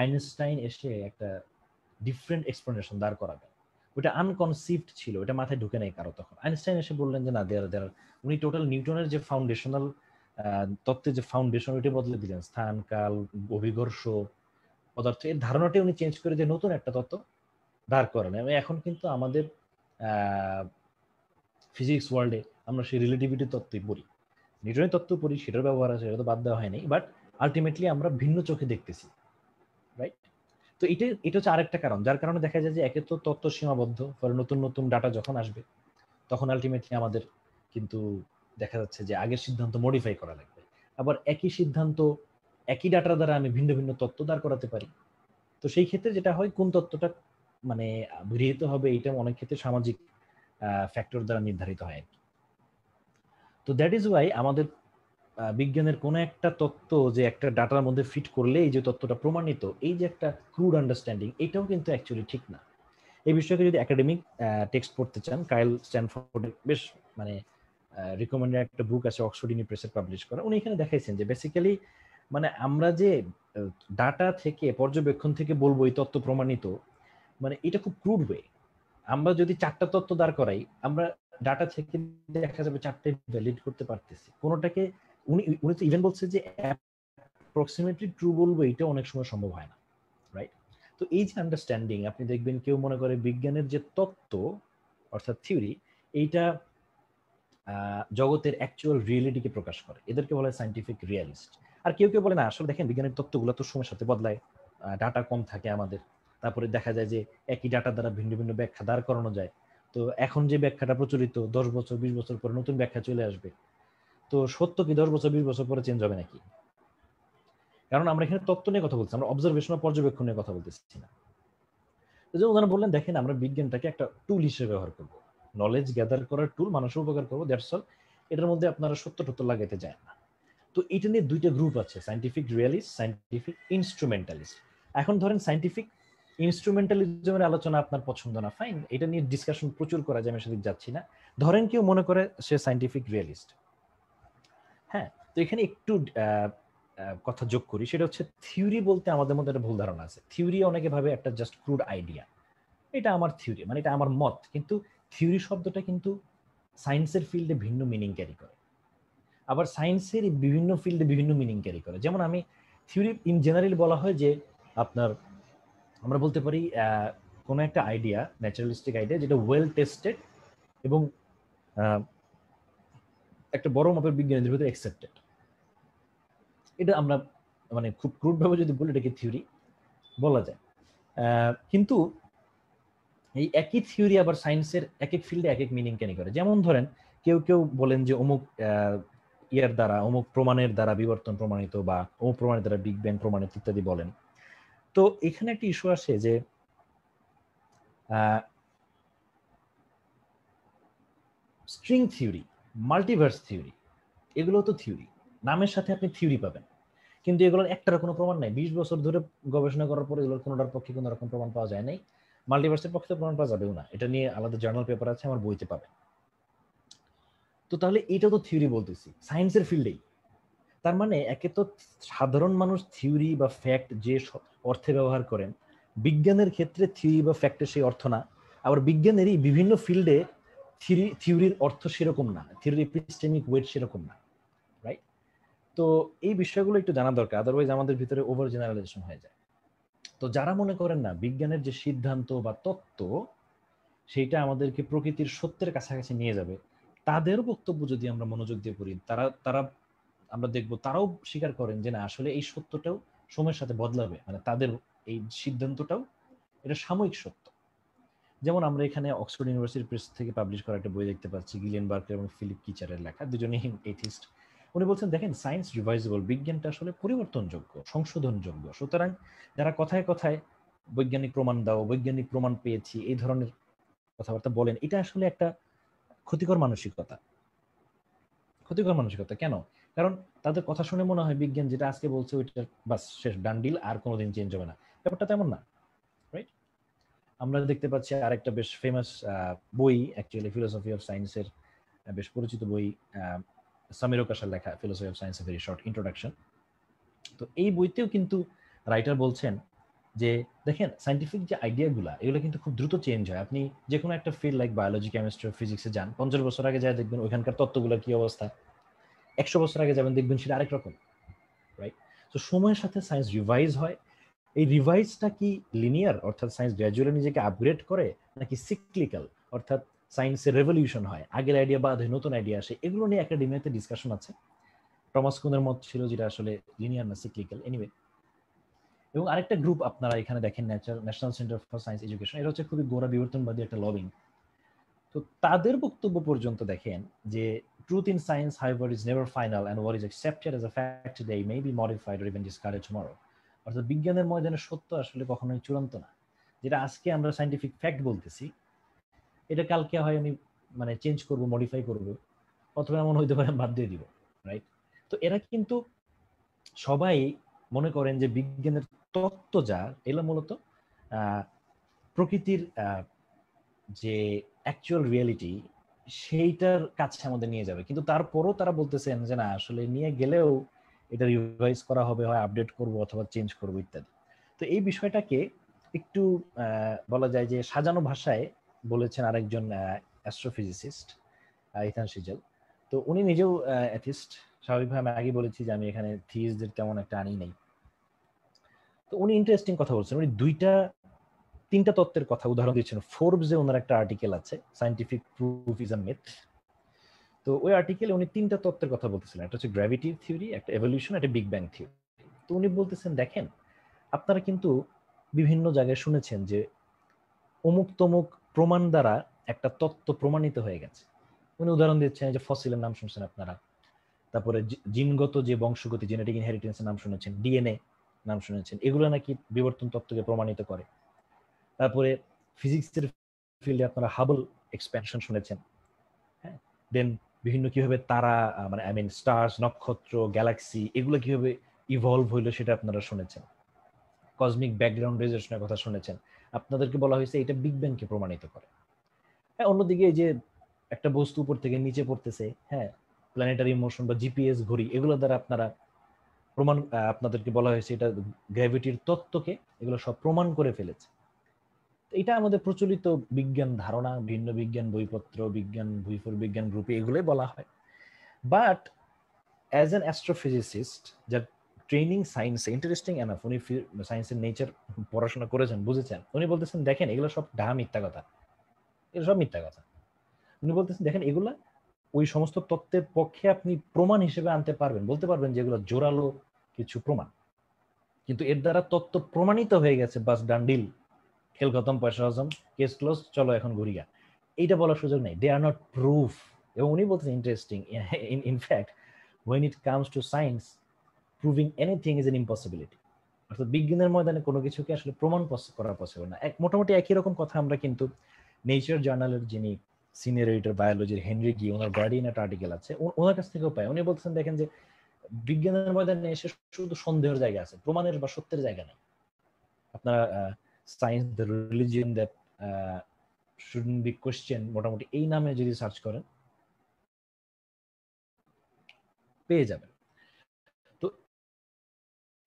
আইনস্টাইন এসে একটা ডিফারেন্ট এক্সপ্লেনেশন দাঁড় করাবে। ওটা আনকনসিভড ছিল ওটা মাথায় ঢুকে নেই কারও তখন। আইনস্টাইন এসে বললেন যে, না দেয়ার দেয়ার উনি টোটাল নিউটনের যে ফাউন্ডেশনাল তত্ত্বের যে ফাউন্ডেশন ওইটা বদলে দিলেন। স্থান, কাল, অভিঘর্ষ পদার্থ। এর ধারণাটি উনি চেঞ্জ করে যে নতুন একটা তত্ত্ব দাঁড় করেন। এবং এখন কিন্তু আমাদের ফিজিক্স ওয়ার্ল্ডে আমরা সেই রিলেটিভিটি তত্ত্বই পড়ি। নিউটনের তত্ত্ব পড়ি, সেটার ব্যবহার আছে, সেটা তো বাদ দেওয়া হয়নি। বাট আলটিমেটলি আমরা ভিন্ন চোখে দেখতেছি রাইট তো এটা এটা হচ্ছে আরেকটা কারণ। যার কারণে দেখা যায় যে একে তো তত্ত্ব সীমাবদ্ধ, ফলে নতুন নতুন ডাটা যখন আসবে, তখন আলটিমেটলি আমাদের কিন্তু দেখা যাচ্ছে যে আগের সিদ্ধান্ত মডিফাই করা লাগবে। আবার একই সিদ্ধান্ত একই ডাটার দ্বারা আমি ভিন্ন ভিন্ন তত্ত্ব দাঁড় করাতে পারি। তো সেই ক্ষেত্রে যেটা হয়, কোন তত্ত্বটা মানে গৃহীত হবে এটা অনেক ক্ষেত্রে সামাজিক ফ্যাক্টর দ্বারা নির্ধারিত হয় আর কি। তো দ্যাট ইজ ওয়াই আমাদের বিজ্ঞানের কোনো একটা তত্ত্ব যে একটা ডাটার মধ্যে ফিট করলে এই যে তত্ত্বটা প্রমাণিত, এই যে একটা ক্রুড আন্ডারস্ট্যান্ডিং এটাও কিন্তু অ্যাকচুয়ালি ঠিক না। এই বিষয়কে যদি একাডেমিক টেক্সট পড়তে চান কাইল স্ট্যানফোর্ডের বেশ মানে রিকমেন্ডেড একটা বুক আছে অক্সফোর্ড ইউনিভার্সিটি পাবলিশ করা। উনি এখানে দেখাইছেন যে বেসিক্যালি মানে আমরা যে ডাটা থেকে, পর্যবেক্ষণ থেকে বলব এই তত্ত্ব প্রমাণিত মানে এটা খুব ক্রুড ওয়ে আমরা যদি চারটা তত্ত্ব দাঁড় করাই, আমরা ডাটা থেকে দেখা যাবে চারটে ভ্যালিড করতে পারতেছি। কোনোটাকে উনি উনি তো ইভেন বলছে যে অ্যাপ্রক্সিমেটলি ট্রু বলব এটা অনেক সময় সম্ভব হয় না রাইট তো এই যে আন্ডারস্ট্যান্ডিং আপনি দেখবেন কেউ মনে করে বিজ্ঞানের যে তত্ত্ব, অর্থাৎ থিওরি এইটা জগতের অ্যাকচুয়াল রিয়েলিটিকে প্রকাশ করে। এদেরকে বলা হয় সাইন্টিফিক রিয়ালিস্ট আর কেউ কেউ বলে, না, আসলে দেখেন, বিজ্ঞানের তত্ত্বগুলো তো সময়ের সাথে বদলায়। ডাটা কম থাকে আমাদের। তারপরে দেখা যায় যে, একই ডাটা দ্বারা ভিন্ন ভিন্ন ব্যাখ্যা দাঁড় করানো যায়। তো এখন যে ব্যাখ্যাটা প্রচলিত, দশ বছর, বিশ বছর পরে নতুন ব্যাখ্যা চলে আসবে। তো সত্য কি দশ বছর, বিশ বছর পরে চেঞ্জ হবে নাকি? কারণ আমরা এখানে তত্ত্ব নিয়ে কথা বলছি আমরা অবজারভেশন পর্যবেক্ষণ নিয়ে কথা বলতেছি না। যে উদাহরণ বললেন, দেখেন, আমরা বিজ্ঞানটাকে একটা টুল হিসেবে ব্যবহার করব। নলেজ গ্যাদার করার টুল মানুষের উপকার করব দ্যাটস অল এটার মধ্যে আপনারা সত্য টত্য লাগাইতে যায় না। তো এটা নিয়ে দুইটা গ্রুপ আছে সাইন্টিফিক রিয়ালিস্ট সাইন্টিফিক ইনস্ট্রুমেন্টালিস্ট এখন ধরেন সাইন্টিফিক ইনস্ট্রুমেন্টালিজমের আলোচনা আপনার পছন্দ না ফাইন এটা নিয়ে ডিসকাশন প্রচুর করা যায়, আমি সেদিকে যাচ্ছি না। ধরেন কেউ মনে করে সে সাইন্টিফিক রিয়ালিস্ট হ্যাঁ তো এখানে একটু কথা যোগ করি, সেটা হচ্ছে থিওরি বলতে আমাদের মধ্যে একটা ভুল ধারণা আছে। থিওরি অনেকে ভাবে একটা জাস্ট ক্রুড আইডিয়া এটা আমার থিওরি মানে এটা আমার মত, কিন্তু থিওরি শব্দটা কিন্তু সায়েন্সের ফিল্ডে ভিন্ন মিনিং ক্যারি করে। আবার সায়েন্সের বিভিন্ন ফিল্ডে বিভিন্ন মিনিং ক্যারি করে। যেমন আমি থিওরি ইন জেনারেল বলা হয় যে, আপনার আমরা বলতে পারি কোনো একটা আইডিয়া ন্যাচারালিস্টিক আইডিয়া যেটা ওয়েল টেস্টেড এবং একটা বড় মাপের বিজ্ঞানীদের ভিতরে অ্যাকসেপ্টেড এটা আমরা মানে খুব ক্রুড ভাবে যদি বলি, এটাকে থিওরি বলা যায়। কিন্তু এই একই থিওরি আবার সায়েন্সের এক এক ফিল্ডে এক এক মিনিং ক্যানি করে। যেমন ধরেন, কেউ কেউ বলেন যে অমুক ইয়ার দ্বারা, অমুক প্রমাণের দ্বারা বিবর্তন প্রমাণিত বা অমুক প্রমাণের দ্বারা বিগ ব্যাং প্রমাণিত ইত্যাদি বলেন। তো এখানে একটা ইস্যু আসে যে স্ট্রিং থিওরি মাল্টিভার্স থিওরি এগুলো তো থিওরি নামের সাথে আপনি থিওরি পাবেন। কিন্তু এগুলোর একটার কোনো প্রমাণ নাই। বিশ বছর ধরে গবেষণা করার পরে এগুলোর কোনোটার পক্ষে কোনো রকম প্রমাণ পাওয়া যায় নাই। মাল্টিভার্সের পক্ষে তো প্রমাণ পাওয়া যাবেও না। এটা নিয়ে আলাদা জার্নাল পেপার আছে, আমার বইতে পাবেন। তো তাহলে এটা তো থিওরি বলতেছি সায়েন্সের ফিল্ডেই তার মানে একে তো সাধারণ মানুষ থিওরি বা ফ্যাক্ট যে অর্থে ব্যবহার করেন, বিজ্ঞানের ক্ষেত্রে থিওরি বা ফ্যাক্টের সেই অর্থ না। আবার বিজ্ঞানেরই বিভিন্ন ফিল্ডে থিওরি থিওরির অর্থ সেরকম না থিওরি এপিস্টেমিক ওয়েট সেরকম না রাইট তো এই বিষয়গুলো একটু জানা দরকার আদারওয়াইজ আমাদের ভিতরে ওভার জেনারেলাইজেশন হয়ে যায়। তো যারা মনে করেন না, বিজ্ঞানের যে সিদ্ধান্ত বা তত্ত্ব, সেইটা আমাদেরকে প্রকৃতির সত্যের কাছাকাছি নিয়ে যাবে তাদের বক্তব্য যদি আমরা মনোযোগ দিয়ে পড়ি, তারা তারা আমরা দেখব তারাও স্বীকার করেন যে না, আসলে এই সত্যটাও সময়ের সাথে বদলাবে। মানে তাদের এই সিদ্ধান্তটাও এটা সাময়িক সত্য। যেমন আমরা এখানে অক্সফোর্ড ইউনিভার্সিটি প্রেস থেকে পাবলিশ করা একটা বই দেখতে পাচ্ছি গিলিয়ান বার্কার এবং ফিলিপ কিচারের লেখা। দুজনেই এথিস্ট উনি বলছেন, দেখেন সায়েন্স রিভাইজেবল বিজ্ঞানটা আসলে পরিবর্তনযোগ্য, সংশোধনযোগ্য। সুতরাং যারা কথায় কথায় বৈজ্ঞানিক প্রমাণ দাও, বৈজ্ঞানিক প্রমাণ পেয়েছি, এই ধরনের কথাবার্তা বলেন, এটা আসলে একটা ক্ষতিকর মানসিকতা। ক্ষতিকর মানসিকতা, কেন? কারণ তাদের কথা শুনে মনে হয় বিজ্ঞান যেটা আজকে বলছে ওইটা বাস শেষ ডান্ডিল আর কোনোদিন চেঞ্জ হবে না। ব্যাপারটা তেমন না রাইট আমরা দেখতে পাচ্ছি আরেকটা বেশ ফেমাস বই অ্যাকচুয়ালি ফিলোসফি অফ সায়েন্সের বেশ পরিচিত বই সামির ওকাশার লেখা philosophy of science very short introduction তো এই বইতেও কিন্তু রাইটার বলছেন যে দেখেন সাইন্টিফিক যে আইডিয়াগুলা এগুলো কিন্তু খুব দ্রুত চেঞ্জ হয়। আপনি যে কোনো একটা ফিল্ড লাইক বায়োলজি কেমিস্ট্রি ফিজিক্সে যান, পঞ্চাশ বছর আগে যায় দেখবেন ওইখানকার তত্ত্বগুলোর কি অবস্থা? একশো বছর আগে যাবেন দেখবেন সেটা আরেক রকম রাইট তো সময়ের সাথে সায়েন্স রিভাইজ হয়। এই রিভাইজটা কি লিনিয়ার অর্থাৎ সায়েন্স গ্র্যাজুয়ালি নিজেকে আপগ্রেড করে, নাকি সিক্লিক্যাল অর্থাৎ সায়েন্সের রেভলিউশন হয়? আগের আইডিয়া বাদে নতুন আইডিয়া আসে। এগুলো নিয়ে একাডেমিয়াতে ডিসকাশন আছে। টমাস কুনের মত ছিল যেটা আসলে লিনিয়ার না সিক্লিক্যাল এনিওয়ে এবং আরেকটা গ্রুপ আপনারা এখানে দেখেন nature National Center for Science Education এটা হচ্ছে খুবই গোড়া বিবর্তনবাদী একটা লবিং তো তাদের বক্তব্য পর্যন্ত দেখেন যে truth in science whatever is never final and what is accepted as a fact today may be modified or even discarded tomorrow অর্থাৎ বিজ্ঞানের ময়দানে সত্য আসলে কখনোই চূড়ান্ত না। যেটা আজকে আমরা সাইন্টিফিক ফ্যাক্ট বলতেছি, এটা কালকে হয় আমি মানে চেঞ্জ করব মডিফাই করব, অথবা এমন হইতে পারে, বাদ দিয়ে দিব রাইট তো এরা কিন্তু সবাই মনে করেন যে বিজ্ঞানের তত্ত্ব যা এগুলো মূলত প্রকৃতির যে অ্যাকচুয়াল রিয়েলিটি সেইটার কাছে আমাদের নিয়ে যাবে। কিন্তু তারপরও তারা বলতেছেন যে না, আসলে নিয়ে গেলেও এটা রিভাইজ করা হবে, হয় আপডেট করব অথবা চেঞ্জ করব ইত্যাদি। তো এই বিষয়টাকে একটু বলা যায় যে সাজানো ভাষায় বলেছেন আরেকজন অ্যাস্ট্রোফিজিসিস্ট ইথান সিজেল। তো উনি নিজেও অ্যাথিস্ট স্বাভাবিকভাবে আমি আগে বলেছি যে আমি এখানে থিজদের তেমন একটা আনি নাই। তো উনি ইন্টারেস্টিং কথা বলছেন। উনি দুইটা, তিনটা তত্ত্বের কথা উদাহরণ দিচ্ছেন ফোর্বসে ওনার একটা আর্টিকেল আছে scientific proof is a myth তো ওই আর্টিকেলে উনি তিনটা তত্ত্বের কথা বলতেছিলেন। একটা হচ্ছে গ্র্যাভিটি থিওরি একটা এভলিউশন একটা বিগ ব্যাং থিওরি তো উনি বলতেছেন, দেখেন, আপনারা কিন্তু বিভিন্ন জায়গায় শুনেছেন যে অমুক তমুক প্রমাণ দ্বারা একটা তত্ত্ব প্রমাণিত হয়ে গেছে। উনি উদাহরণ দিচ্ছেন যে ফসিলের নাম শুনছেন আপনারা। তারপরে জিনগত যে বংশগতি জেনেটিক ইনহেরিটেন্সের নাম শুনেছেন ডিএনএ নাম শুনেছেন। এগুলো নাকি বিবর্তন তত্ত্বকে প্রমাণিত করে। তারপরে ফিজিক্সের ফিল্ডে আপনারা হাবল এক্সপ্যানশন শুনেছেন। হ্যাঁ? দেন বিভিন্ন কীভাবে তারা মানে আই মিন স্টার্স নক্ষত্র গ্যালাক্সি এগুলো কীভাবে ইভলভ হইল সেটা আপনারা শুনেছেন। কসমিক ব্যাকগ্রাউন্ড রেজেশনের কথা শুনেছেন। আপনাদেরকে বলা হয়েছে এটা বিগ ব্যাংকে প্রমাণিত করে। হ্যাঁ অন্যদিকে এই যে একটা বস্তু উপর থেকে নিচে পড়তেছে হ্যাঁ প্ল্যানেটারি মোশন বা জিপিএস ঘড়ি, এগুলো দ্বারা আপনারা প্রমাণ আপনাদেরকে বলা হয়েছে এটা গ্র্যাভিটির তত্ত্বকে এগুলো সব প্রমাণ করে ফেলেছে। এটা আমাদের প্রচলিত বিজ্ঞান ধারণা, ভিন্ন বিজ্ঞান বইপত্র, বিজ্ঞান ভূইফর বিজ্ঞান গ্রুপে এগুলোই বলা হয়। বাট অ্যাজ অ্যান অ্যাস্ট্রোফিজিসিস্ট যার ট্রেনিং সায়েন্সে ইন্টারেস্টিং এনাফ উনি সায়েন্সের নেচার পড়াশোনা করেছেন, বুঝেছেন, উনি বলতেছেন, দেখেন, এগুলো সব ডাহা মিথ্যা কথা। এগুলো সব মিথ্যা কথা। উনি বলতেছেন, দেখেন, এগুলা ওই সমস্ত তত্ত্বের পক্ষে আপনি প্রমাণ হিসেবে আনতে পারবেন, বলতে পারবেন যে এগুলো জোরালো কিছু প্রমাণ। কিন্তু এর দ্বারা তত্ত্ব প্রমাণিত হয়ে গেছে, বাস ডান্ডিল খেল খতম, পয়সা হজম কেস ক্লোজ চলো এখন ঘুরিয়া এইটা বলার সুযোগ নেই। দে আর নট প্রুফ এবং উনি বলছেন interesting in fact when it comes to science proving anything is an impossibility অর্থাৎ বিজ্ঞানের ময়দানে কোনো কিছুকে আসলে প্রমাণ করা পসিবল না। এক, মোটামুটি একই রকম কথা আমরা কিন্তু নেচার জার্নালের যিনি সিনিয়র এডিটর বায়োলজির হেনরি গি ওনার গার্ডিয়ান একটা আর্টিকেল আছে। ওনার কাছ থেকেও পাই। উনি বলছেন দেখেন যে, বিজ্ঞানের ময়দানে এসে শুধু সন্দেহের জায়গা আছে, প্রমাণের বা সত্যের জায়গা নেই। আপনারা science the religion that shouldn't be question মোটামুটি এই নামে যদি সার্চ করেন, পেয়ে যাবেন। তো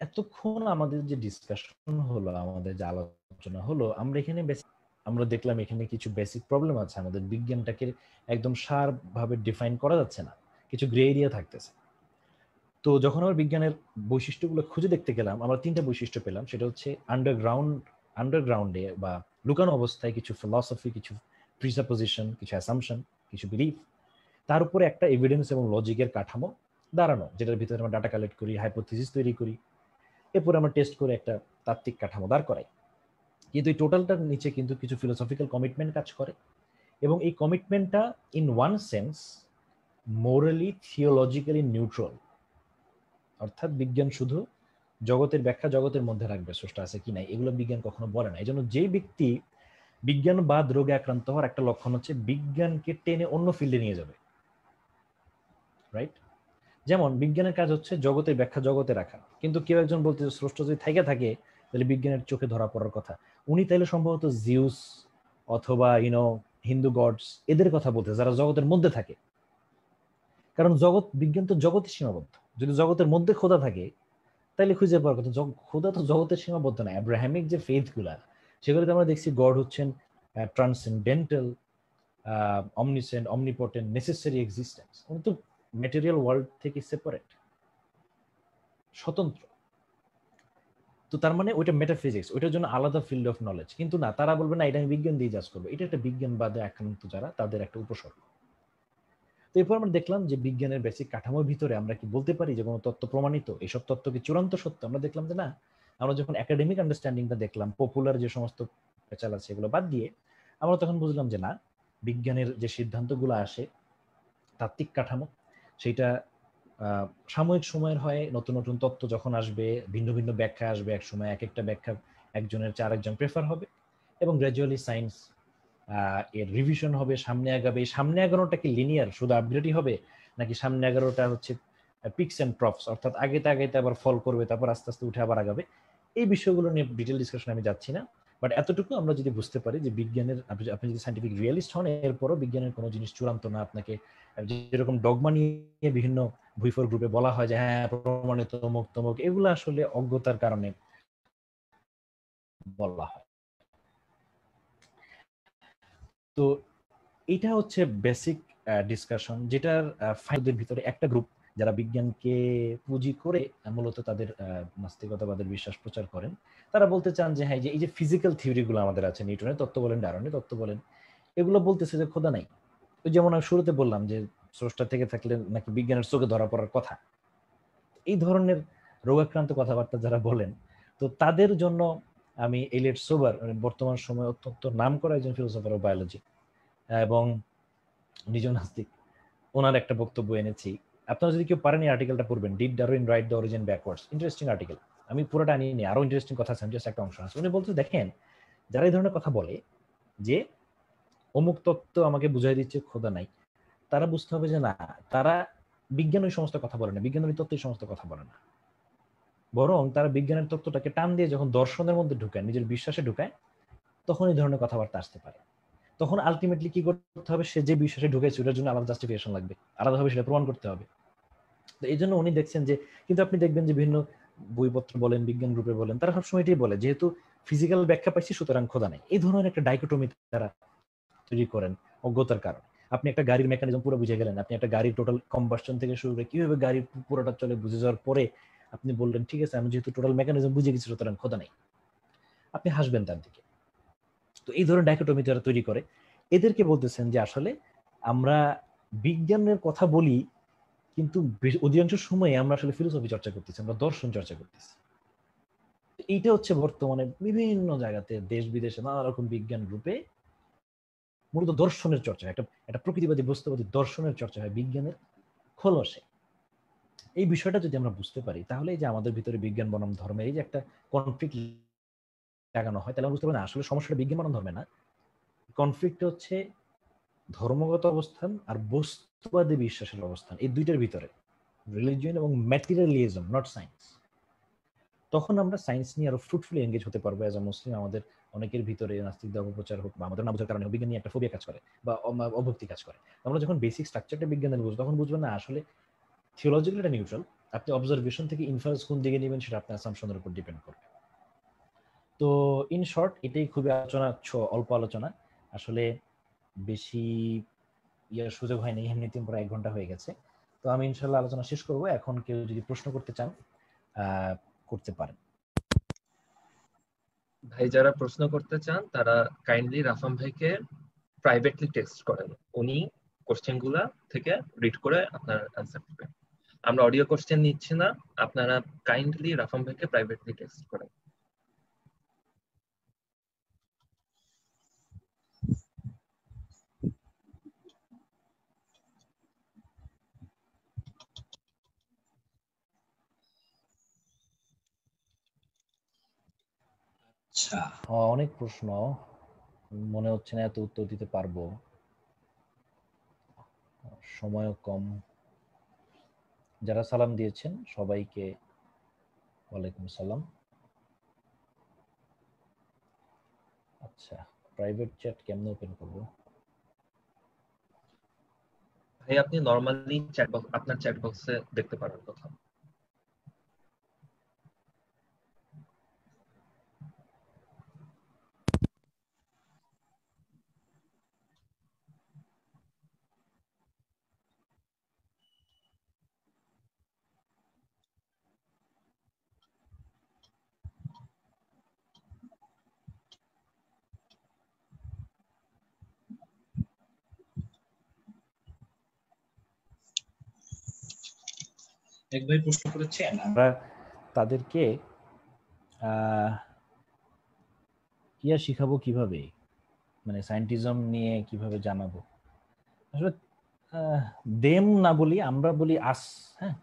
এতক্ষণ আমাদের যে ডিসকাশন হলো, আমাদের যে আলোচনা হলো, আমরা এখানে basic- আমরা দেখলাম এখানে কিছু বেসিক প্রবলেম আছে, আমাদের বিজ্ঞানটাকে একদম সারভাবে ডিফাইন করা যাচ্ছে না, কিছু গ্রে এরিয়া থাকতেছে। তো যখন আমরা বিজ্ঞানের বৈশিষ্ট্যগুলো খুঁজে দেখতে গেলাম, আমরা তিনটা বৈশিষ্ট্য পেলাম, সেটা হচ্ছে আন্ডারগ্রাউন্ড আন্ডারগ্রাউন্ডে বা লুকানো অবস্থায় কিছু ফিলসফি কিছু প্রিসাপোজিশন কিছু অ্যাসামশন কিছু বিলিফ তার উপরে একটা এভিডেন্স এবং লজিকের কাঠামো দাঁড়ানো, যেটার ভিতরে আমরা ডাটা কালেক্ট করি হাইপোথিসিস তৈরি করি, এরপরে আমরা টেস্ট করে একটা তাত্ত্বিক কাঠামো দাঁড় করাই। কিন্তু এই টোটালটার নিচে কিন্তু কিছু ফিলোসফিক্যাল কমিটমেন্ট কাজ করে এবং এই কমিটমেন্টটা in one sense morally theologically neutral অর্থাৎ বিজ্ঞান শুধু জগতের ব্যাখ্যা জগতের মধ্যে রাখবে, স্রষ্টা আছে কি নাই, এগুলো বিজ্ঞান কখনো বলে না। এই জন্য যে ব্যক্তি বিজ্ঞানবাদ রোগে আক্রান্ত হওয়ার একটা লক্ষণ হচ্ছে বিজ্ঞানকে টেনে অন্য ফিল্ডে নিয়ে যাবে। রাইট যেমন বিজ্ঞানের কাজ হচ্ছে জগতের ব্যাখ্যা জগতে রাখা। কিন্তু কেউ একজন বলতে স্রষ্ট যদি থেকে থাকে তাহলে বিজ্ঞানের চোখে ধরা পড়ার কথা। উনি তাইলে সম্ভবত জিউস অথবা ইউনো হিন্দু গডস, এদের কথা বলতে, যারা জগতের মধ্যে থাকে। কারণ জগৎ, বিজ্ঞান তো জগতে সীমাবদ্ধ। যদি জগতের মধ্যে খোদা থাকে তাহলে খুঁজে পাওয়ার কথা খোদা তো জগতের সীমাবদ্ধ না অ্যাব্রাহামিক যে ফেথগুলা সেগুলোতে আমরা দেখছি গড হচ্ছেন transcendental omniscient omnipotent necessary existence উনি তো ম্যাটেরিয়াল ওয়ার্ল্ড থেকে সেপারেট স্বতন্ত্র। তো তার মানে ওইটা মেটাফিজিক্স ওইটার জন্য আলাদা ফিল্ড অফ নলেজ কিন্তু না তারা বলবে না এটা আমি বিজ্ঞান দিয়ে জাজ করব। এটা একটা বিজ্ঞানবাদে আক্রান্ত যারা তাদের একটা উপসর্গ। তো এরপর আমরা দেখলাম যে বিজ্ঞানের বেসিক কাঠামোর ভিতরে আমরা কি বলতে পারি যে কোনো তত্ত্ব প্রমাণিত? এইসব তত্ত্ব কি চূড়ান্ত সত্য? আমরা দেখলাম যে না আমরা যখন একাডেমিক আন্ডারস্ট্যান্ডিংটা দেখলাম পপুলার যে সমস্ত পেঁচাল আছে এগুলো বাদ দিয়ে আমরা তখন বুঝলাম যে না বিজ্ঞানের যে সিদ্ধান্তগুলো আসে তাত্ত্বিক কাঠামো সেটা আহ, সাময়িক সময়ের হয় নতুন নতুন তত্ত্ব যখন আসবে, ভিন্ন ভিন্ন ব্যাখ্যা আসবে এক সময় এক একটা ব্যাখ্যা একজনের চার একজন প্রেফার হবে এবং গ্র্যাজুয়ালি সায়েন্স এর রিভিশন হবে, সামনে আগাবে। সামনে আগানোটা কি লিনিয়ার শুধু আপগ্রেডই হবে? নাকি সামনে এগারোটা হচ্ছে পিক্স অ্যান্ড প্রপস অর্থাৎ আগেতে আগেতে আবার ফল করবে, তারপর আস্তে আস্তে উঠে আবার আগাবে? এই বিষয়গুলো নিয়ে ডিটেল ডিসকাশন আমি যাচ্ছি না। বাট এতটুকু আমরা যদি বুঝতে পারি যে বিজ্ঞানের, আপনি যদি সাইন্টিফিক রিয়েলিস্ট হন, এরপরও বিজ্ঞানের কোনো জিনিস চূড়ান্ত না, আপনাকে যেরকম ডগমা নিয়ে বিভিন্ন ভুইফোর গ্রুপে বলা হয় যে হ্যাঁ প্রমাণিত তমুক তমুক, এগুলো আসলে অজ্ঞতার কারণে বলা হয়। তো এটা হচ্ছে বেসিক ডিসকাশন যেটার ফাইলদের ভিতরে একটা গ্রুপ যারা বিজ্ঞানকে পুঁজি করে মূলত তাদের নাস্তিকতাবাদের বিশ্বাস প্রচার করেন, তারা বলতে চান যে হ্যাঁ যে এই যে ফিজিক্যাল থিওরিগুলো আমাদের আছে, নিউটনের, তত্ত্ব বলেন ডারনের তত্ত্ব বলেন, এগুলো বলতেছে যে খোদা নাই। ওই যেমন আমি শুরুতে বললাম যে, স্রষ্টা থেকে থাকলে নাকি বিজ্ঞানের চোখে ধরা পড়ার কথা। এই ধরনের রোগাক্রান্ত কথাবার্তা যারা বলেন, তো তাদের জন্য আমি এলিয়েট সোবার মানে বর্তমান সময়ে অত্যন্ত নাম করা একজন ফিলোসফার অফ বায়োলজি এবং নিজেও নাস্তিক, ওনার একটা বক্তব্য এনেছি। আপনারা যদি কেউ পারেন এই আর্টিকেলটা পড়বেন did Darwin write the origin backwards interesting article আমি পুরোটা আনিয়ে নিই আরও ইন্টারেস্টিং কথা আছে জাস্ট একটা অংশ আছে উনি বলতে দেখেন, যারা এই ধরনের কথা বলে, যে অমুক তত্ত্ব আমাকে বুঝাই দিচ্ছে, খোদা নাই, তারা বুঝতে হবে যে না, তারা বিজ্ঞান ওই সমস্ত কথা বলে না বিজ্ঞান ওই তত্ত্ব এই সমস্ত কথা বলে না। বরং তারা বিজ্ঞানের তত্ত্বটাকে টান দিয়ে যখন দর্শনের মধ্যে ঢুকায়, নিজের বিশ্বাসে ঢুকায়, তখন এই ধরনের কথাবার্তা আসতে পারে। তখন আলটিমেটলি কি করতে হবে? সে যে বিশ্বাসে ঢুকেছে, ওটার জন্য আলাদা জাস্টিফিকেশন লাগবে। আলাদাভাবে সেটা প্রমাণ করতে হবে। তো এই জন্য উনি দেখছেন যে, কিন্তু আপনি দেখবেন যে বিভিন্ন বইপত্র বলেন, বিজ্ঞান গ্রুপে বলেন, তারা সবসময় এটাই বলে, যেহেতু ফিজিক্যাল ব্যাখ্যা পাইছি, সুতরাং খোদা নেই। এই ধরনের একটা ডাইকোটমি তারা তৈরি করেন অজ্ঞতার কারণে। আপনি একটা গাড়ির মেকানিজম পুরো বুঝে গেলেন, আপনি একটা গাড়ির টোটাল কম্বাসশন থেকে শুরু করে কীভাবে গাড়ি পুরোটা চলে বুঝে যাওয়ার পরে আপনি বললেন, ঠিক আছে, আমি যেহেতু টোটাল মেকানিজম বুঝে গেছি, সুতরাং খোদা নেই। আপনি হাসবেন তার দিকে। তো এই ধরনের ডাইকোটমি তারা তৈরি করে, এদেরকে বলতেছেন যে আসলে আমরা বিজ্ঞানের কথা বলি, কিন্তু অধিকাংশ সময়ে আমরা আসলে ফিলোসফি চর্চা করতেছি, আমরা দর্শন চর্চা করতেছি। এইটা হচ্ছে বর্তমানে বিভিন্ন জায়গাতে দেশ বিদেশে নানা রকম বিজ্ঞান গ্রুপে মূলত দর্শনের চর্চা একটা একটা প্রকৃতিবাদী, বস্তুবাদী দর্শনের চর্চা হয়, বিজ্ঞানের খোলসে। এই বিষয়টা যদি আমরা বুঝতে পারি, তাহলে যে আমাদের ভিতরে বিজ্ঞান বনাম ধর্মের এই যে একটা কনফ্লিক্ট লাগানো হয়, তাহলে বুঝতে পারি না। আসলে সমস্যাটা বিজ্ঞান ধর্মে না। কনফ্লিক্ট হচ্ছে ধর্মগত অবস্থান আর বস্তুবাদী বিশ্বাসের অবস্থান, এই দুইটার ভিতরে। রিলিজিয়ন এবং ম্যাটেরিয়ালিজম নট সায়েন্স তখন আমরা সায়েন্স নিয়ে আরও ফ্রুটফুলি এঙ্গেজ হতে পারব অ্যাজ আ মুসলিম আমাদের অনেকের ভিতরে নাস্তিকদের অপপ্রচার হোক বা আমাদের না বোঝার কারণে বিজ্ঞান নিয়ে একটা ফোবিয়া কাজ করে বা অভক্তি কাজ করে। আমরা যখন বেসিক স্ট্রাকচারটা বিজ্ঞানের বুঝব, তখন বুঝব না, আসলে থিওলজিক্যাল এটা নিউট্রাল আপনি অবজারভেশন থেকে ইনফারেন্স কোন দিকে নেবেন, সেটা আপনার অ্যাসাম্পশনের উপর ডিপেন্ড করবে। তো ইন শর্ট এটাই খুবই আলোচনা অল্প আলোচনা। আসলে বেশি ইয়ার সুযোগ হয়নি এমনিতে পুরো এক ঘণ্টা হয়ে গেছে। তো আমি ইনশাল্লাহ আলোচনা শেষ করব। এখন কেউ যদি প্রশ্ন করতে চান করতে পারেন। ভাই, যারা প্রশ্ন করতে চান, তারা কাইন্ডলি রাফাম ভাইকে প্রাইভেটলি টেক্সট করেন। উনি কোশ্চেনগুলা থেকে রিড করে আপনার অ্যান্সার দিবেন। আমরা অডিও কোশ্চেন নিচ্ছি না। আপনারা কাইন্ডলি রাফাম ভাইকে প্রাইভেটলি টেক্সট করেন। আচ্ছা। অনেক প্রশ্ন। মনে হচ্ছে না এত উত্তর দিতে পারব। সময়ও কম। যারা সালাম দিয়েছেন সবাইকে ওয়ালাইকুম সালাম আচ্ছা প্রাইভেট চ্যাট কেমনে ওপেন করব? ভাই আপনি নরমালি চ্যাট বক্স আপনার চ্যাট বক্সে দেখতে পারেন কোথাও এক ভাই প্রশ্ন করেছেন আমরা তাদেরকে ইয়া শিখাবো কীভাবে? মানে সায়েন্টিজম নিয়ে কীভাবে জানাব? আসলে দেম না বলি, আমরা বলি আস হ্যাঁ?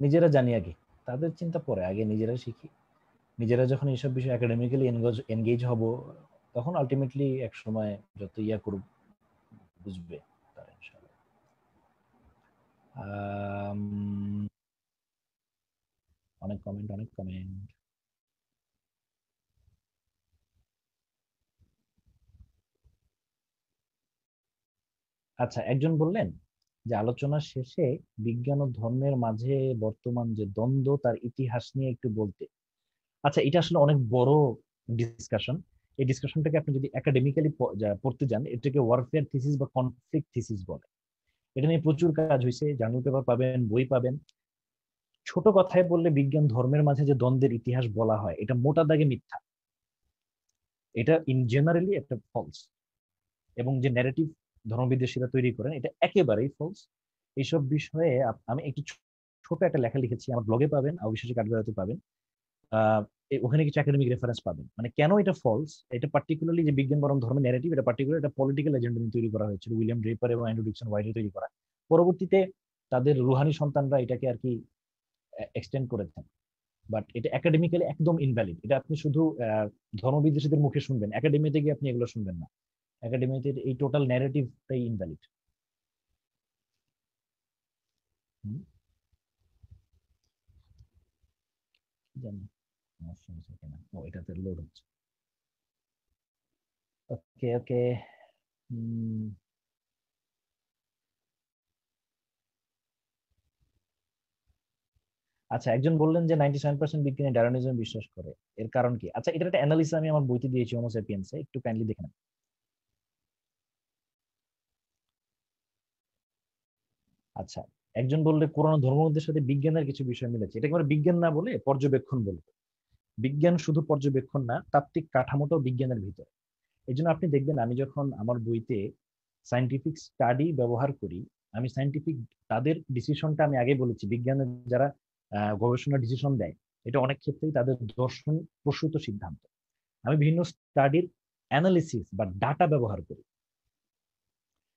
নিজেরা জানি আগে, তাদের চিন্তা পরে, আগে নিজেরা শিখি। নিজেরা যখন এইসব বিষয়ে একাডেমিক্যালি এনগেজ হব, তখন আলটিমেটলি এক সময় যত ইয়া করুক, বুঝবে তারা অনেক কমেন্ট অনেক কমেন্ট আচ্ছা একজন বললেন যে আলোচনার শেষে বিজ্ঞান ও ধর্মের মাঝে বর্তমান যে দ্বন্দ্ব, তার ইতিহাস নিয়ে একটু বলতে। আচ্ছা এটা আসলে অনেক বড় ডিসকাশন এই ডিসকাশনটাকে আপনি যদি একাডেমিক্যালি পড়তে যান, এটাকে ওয়ারফেয়ার থিসিস বা কনফ্লিক্ট থিসিস বলে। এটা নিয়ে প্রচুর কাজ হয়েছে জার্নাল পেপার পাবেন, বই পাবেন। ছোট কথায় বললে বিজ্ঞান ধর্মের মাঝে যে দ্বন্দ্বের ইতিহাস বলা হয়, এটা মোটা দাগে মিথ্যা। এটা ইন জেনারেলি একটা ফলস এবং যে ন্যারেটিভ ধর্মবিদ্বেষীরা তৈরি করেন, এটা একেবারেই ফলস এইসব বিষয়ে আমি একটি ছোট একটা লেখা লিখেছি, আমার ব্লগে পাবেন, অবিশ্বাসী কাঠগড়াতে পাবেন। ওখানে কিছু একাডেমিক রেফারেন্স পাবেন। মানে কেন এটা ফলস এটা পার্টিকুলারলি যে বিজ্ঞান বরং ধর্মের ন্যারেটিভ এটা পার্টিকুলার একটা পলিটিক্যাল এজেন্ডা নিয়ে তৈরি করা হয়েছিল। উইলিয়াম ড্রেপার এবং অ্যান্ড্রু ডিকসন হোয়াইটে তৈরি করা। পরবর্তীতে তাদের রুহানি সন্তানরা এটাকে আর কি এক্সটেন্ড করেছেন। বাট এটা একাডেমিক্যালি একদম ইনভ্যালিড এটা আপনি শুধু ধর্মবিদ্বেষীদের মুখে শুনবেন। একাডেমিতে গিয়ে আপনি এগুলো শুনবেন না। একাডেমিতে এই টোটাল ন্যারেটিভটাই ইনভ্যালিড এটাতে লোড হচ্ছে। ওকে ওকে আচ্ছা একজন বললেন যে নাইনটি সেভেন পার্সেন্ট বিজ্ঞানী ডারোনিজম বিশ্বাস করে। এর কারণ কি? আচ্ছা এটা একটা অ্যানালিসিস আমি আমার বইতে দিয়েছি হোমোসেপিয়েন্সে একটু কাইন্ডলি দেখে নেন। আচ্ছা একজন বললে কোরআন ধর্মগ্রন্থের সাথে বিজ্ঞানের কিছু বিষয় মিলেছে। এটা একেবারে বিজ্ঞান না বলে পর্যবেক্ষণ বলব বিজ্ঞান শুধু পর্যবেক্ষণ না, তাত্ত্বিক কাঠামোটাও বিজ্ঞানের ভিতরে। এই জন্য আপনি দেখবেন, আমি যখন আমার বইতে সাইন্টিফিক স্টাডি ব্যবহার করি, আমি সাইন্টিফিক তাদের ডিসিশনটা আমি আগে বলেছি। বিজ্ঞানের যারা গবেষণা ডিসিশন দেয়। এটা অনেক ক্ষেত্রেই তাদের দর্শন প্রসূত সিদ্ধান্ত। আমি বিভিন্ন স্টাডির অ্যানালিসিস বা ডাটা ব্যবহার করি।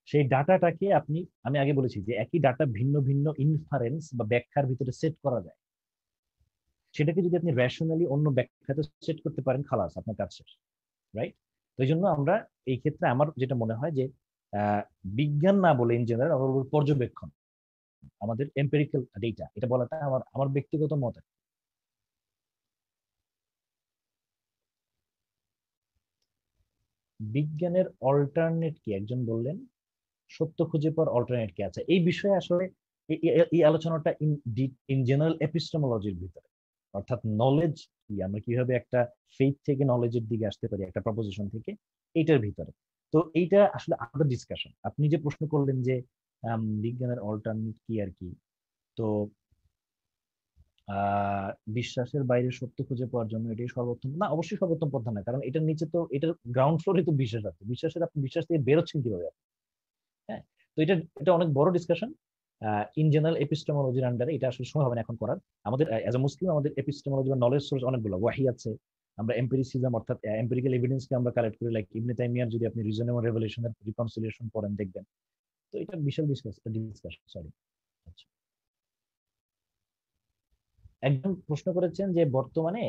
সেই ডাটাটাকে আপনি, আমি আগে বলেছি যে একই ডাটা ভিন্ন ভিন্ন ইনফারেন্স বা ব্যাখ্যার ভিতরে সেট করা যায়। সেটাকে যদি আপনি র্যাশনালি অন্য ব্যাখ্যাতে সেট করতে পারেন, খালাস আপনার কাজ শেষ রাইট তো এই জন্য আমরা এই ক্ষেত্রে আমার যেটা মনে হয় যে বিজ্ঞান না বলে আমরা পর্যবেক্ষণ। আমাদের এম্পেরিক্যাল ডেটা এটা বলাটা আমার আমার ব্যক্তিগত মত। বিজ্ঞানের অল্টারনেট কি? একজন বললেন, সত্য খুঁজে পাওয়ার অল্টারনেট কি আছে? এই বিষয়ে আসলে এই- আলোচনাটা ইন জেনারেল এপিস্টেমোলজির ভিতরে। অর্থাৎ নলেজ কি? আমরা কীভাবে একটা ফেথ থেকে নলেজের দিকে আসতে পারি, একটা প্রপোজিশন থেকে, এইটার ভিতরে। তো এইটা আসলে আলাদা ডিসকাশন আপনি যে প্রশ্ন করলেন যে বিজ্ঞানের অল্টারনেট কি আর কি? তো বিশ্বাসের বাইরে সত্য খুঁজে পাওয়ার জন্য এটাই সর্বোত্তম, না, অবশ্যই সর্বোত্তম পন্থা না কারণ এটার নিচে তো, এটার গ্রাউন্ড ফ্লোরে তো বিশ্বাস আছে, বিশ্বাসের আপনি, বিশ্বাস থেকে বেরোচ্ছেন কীভাবে হ্যাঁ তো এটা এটা অনেক বড় ডিসকাশন ইন জেনারেল এপিস্টেমোলজির আন্ডারে এটা আসলে সময় হবে না এখন করার, আমাদের অ্যাজ এ মুসলিম আমাদের এপিস্টেমোলজি বা নলেজ সোর্স অনেকগুলো ওয়াহি আছে, আমরা এম্পিরিসিজম অর্থাৎ এম্পিরিক্যাল এভিডেন্সকে আমরা কালেক্ট করি লাইক ইবনে তাইমিয়ার যদি আপনি রিজন এবং রেভলিউশনের রিকনসিলিয়েশন পড়েন দেখবেন তো এটা বিশাল ডিসকাশন ডিসকাশন সরি আচ্ছা। একজন প্রশ্ন করেছেন যে বর্তমানে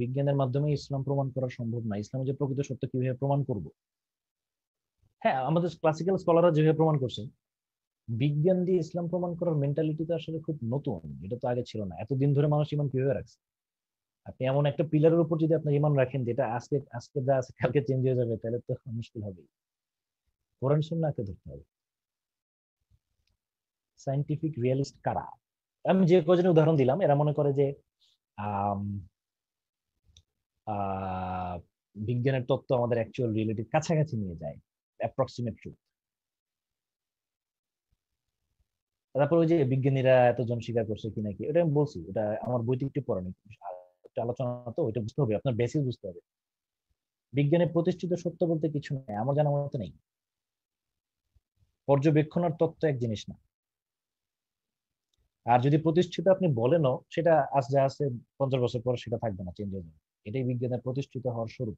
বিজ্ঞানের মাধ্যমে ইসলাম প্রমাণ করা সম্ভব না। ইসলামের যে প্রকৃত সত্য কীভাবে প্রমাণ করব? হ্যাঁ আমাদের ক্লাসিক্যাল স্কলাররা যেভাবে প্রমাণ করছেন, বিজ্ঞান দিয়ে ইসলাম প্রমাণ করার মেন্টালিটি তো আসলে খুব নতুন। এটা তো আগে ছিল না। এতদিন ধরে মানুষ ইমান কীভাবে রাখছে? আপনি এমন একটা পিলারের উপর যদি আপনি ইমান রাখেন, যেটা আজকে আজকে যা আছে, কালকে চেঞ্জ হয়ে যাবে, তাহলে তো মুশকিল হবেই। কোরআন সুন্নাহকে ধরতে হবে। সাইন্টিফিক রিয়েলিস্ট কারা? আমি যে কজনের উদাহরণ দিলাম, এরা মনে করে যে বিজ্ঞানের তত্ত্ব আমাদের অ্যাকচুয়াল রিয়েলিটির কাছাকাছি নিয়ে যায় অ্যাপ্রক্সিমেট ট্রুথ তারপর ওই যে বিজ্ঞানীরা এতজন স্বীকার করছে কি নাকি ওটা আমি বলছি এটা আমার বইতে একটু পড়ানো আলোচনা তো, ওইটা বুঝতে হবে, আপনার বেসিস বুঝতে হবে। বিজ্ঞানে প্রতিষ্ঠিত সত্য বলতে কিছু নেই, আমার জানা মতো নেই। পর্যবেক্ষণ আর তত্ত্ব এক জিনিস না। আর যদি প্রতিষ্ঠিত আপনি বলেনও, সেটা যা আছে পঞ্চাশ বছর পর সেটা থাকবে না চেঞ্জ হয়ে এটাই বিজ্ঞানের প্রতিষ্ঠিত হওয়ার স্বরূপ।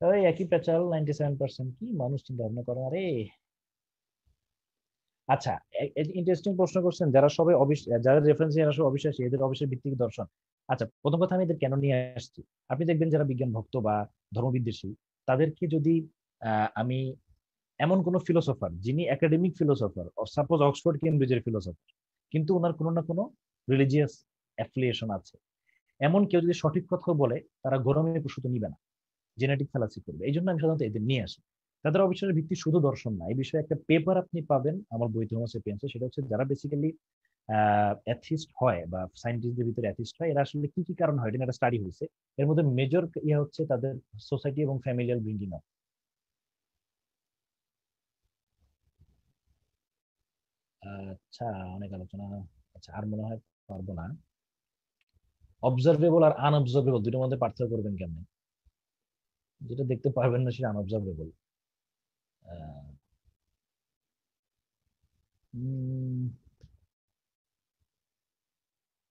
ওই একই পেঁচাল নাইনটি সেভেন পার্সেন্ট কি? মানুষ চিন্তা ভাবনা করে, আরে! আচ্ছা ইন্টারেস্টিং প্রশ্ন করছেন, যারা সবাই যারা রেফারেন্স এরা সব অবিশ্বাসী, এদের অবিশ্বাস ভিত্তিক দর্শন। আচ্ছা প্রথম কথা আমি এদের কেন নিয়ে আসছি? আপনি দেখবেন যারা বিজ্ঞান ভক্ত বা ধর্মবিদ্বেষী, তাদেরকে যদি আমি এমন কোন ফিলোসফার যিনি একাডেমিক ফিলোসফার সাপোজ অক্সফোর্ড কেমব্রিজের ফিলোসফার কিন্তু ওনার কোনো না কোনো রিলিজিয়াস অ্যাফিলিয়েশন আছে। এমন কেউ যদি সঠিক কথা বলে, তারা গরমে প্রসূত নিবে না। জেনেটিক ফেলাসি করবে। এই জন্য আমি সাধারণত এদের নিয়ে আসি। তাদের অবিশ্বাসের ভিত্তি শুধু দর্শন না। এই বিষয়ে একটা পেপার আপনি পাবেন, আমার বইতে হোমোসেপিয়েন্সে সেটা হচ্ছে যারা বেসিক্যালি অ্যাথিস্ট হয় বা সায়েন্টিস্টদের ভিতরে অ্যাথিস্ট হয়, এরা আসলে কি কি কারণ হয়? এটা একটা স্টাডি হয়েছে। এর মধ্যে মেজর ইয়ে হচ্ছে তাদের সোসাইটি এবং ফ্যামিলিয়াল ব্রিঙ্গিং আপ আচ্ছা অনেক আলোচনা। আচ্ছা আর মনে হয় পারব না। অবজারভেবল আর আনঅবজারভেবল দুটোর মধ্যে পার্থক্য করবেন কেমন? যেটা দেখতে পারবেন না সেটা আনঅবজারভেবল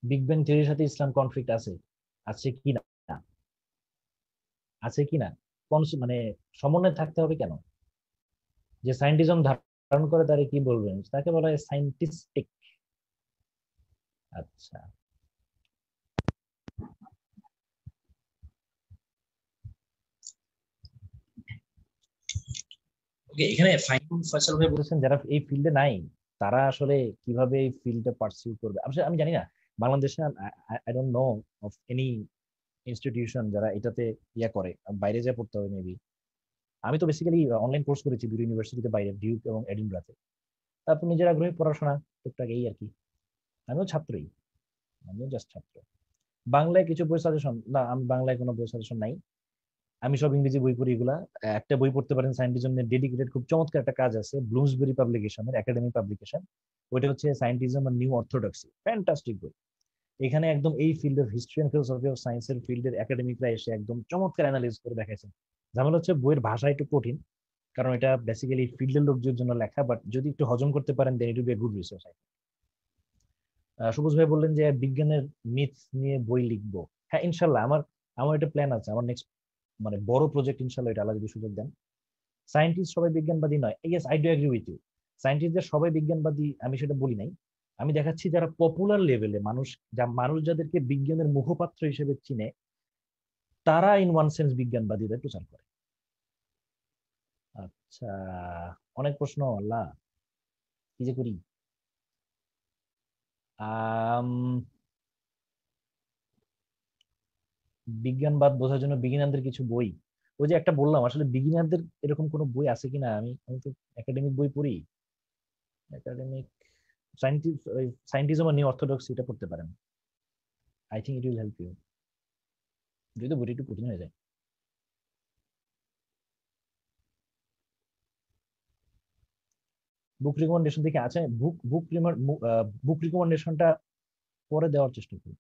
বিগ ব্যাং থিওরির সাথে ইসলাম কনফ্লিক্ট আছে। আছে কি না? আছে কি না? মানে সমন্বয় থাকতে হবে কেন? যে সায়েন্টিজম ধারণ করে তারে কি বলবেন? তাকে বলা হয় সায়েন্টিস্টিক আচ্ছা। যারা এই ফিল্ডে নাই, তারা আসলে কীভাবে এই ফিল্ডটা পারসিউ করবে? আসলে আমি জানি না, বাংলাদেশে I don't know of any institution যারা এটাতে ইয়া করে, বাইরে যা পড়তে হবে মেবি আমি তো বেসিক্যালি অনলাইন কোর্স করেছি দুটো ইউনিভার্সিটিতে বাইরে ডিউক এবং এডিনব্রাতে তারপর নিজের আগ্রহে পড়াশোনা, টুকটাক এই আর কি। আমিও ছাত্রই, আমিও জাস্ট ছাত্র। বাংলায় কিছু বই সাজেশন না, আমি বাংলায় কোনো বই সাজেশন নাই। আমি সব ইংরেজি বই পড়ি এগুলা। একটা বই পড়তে পারেন সায়েন্টিজম নিয়ে ডেডিকেটেড খুব চমৎকার একটা কাজ আছে ব্লুমসবেরি পাবলিকেশনের একাডেমিক পাবলিকেশন ওইটা হচ্ছে সায়েন্টিজম আর নিউ অর্থোডক্সি ফ্যান্টাস্টিক বই। এখানে একদম এই ফিল্ড ফিল্ডের হিস্ট্রি অ্যান্ড ফিলোসফি অফ সায়েন্সের ফিল্ডের একাডেমিকরা এসে একদম চমৎকার অ্যানালাইজ করে দেখাইছেন। ঝামেলা হচ্ছে বইয়ের ভাষা একটু কঠিন, কারণ এটা বেসিক্যালি ফিল্ডের লোকদের জন্য লেখা বাট যদি একটু হজম করতে পারেন then it be good resource Sabuj ভাই বললেন যে বিজ্ঞানের মিথ নিয়ে বই লিখব। হ্যাঁ ইনশাল্লাহ, আমার আমার একটা প্ল্যান আছে, আমার নেক্সট মানে বড় প্রজেক্ট ইনশাল্লাহ এটা আল্লাহ যদি সুযোগ দেন। সায়েন্টিস্ট সবাই বিজ্ঞানবাদী নয়। Yes I do agree with you সায়েন্টিস্টদের সবাই বিজ্ঞানবাদী, আমি সেটা বলি নাই। আমি দেখাচ্ছি যারা পপুলার লেভেলে মানুষ, যা, মানুষ যাদেরকে বিজ্ঞানের মুখপাত্র হিসেবে চিনে তারা ইন ওয়ান সেন্স বিজ্ঞানবাদীদের প্রচার করে। আচ্ছা অনেক প্রশ্ন, আল্লাহ, কি যে করি? বিজ্ঞানবাদ বোঝার জন্য বিগিনারদের কিছু বই। ওই যে একটা বললাম, আসলে বিগিনারদের এরকম কোনো বই আছে কিনা? আমি আমি তো একাডেমিক বই পড়ি। একাডেমিক সাইন্টিজম আর নিউ অর্থোডক্স এটা পড়তে পারেন। I think it will help you যদি বইটা একটু কঠিন হয়ে যায় বুক রিকমেন্ডেশন থেকে আছে বুক বুক রিকমেন্ডেশনটা পরে দেওয়ার চেষ্টা করব।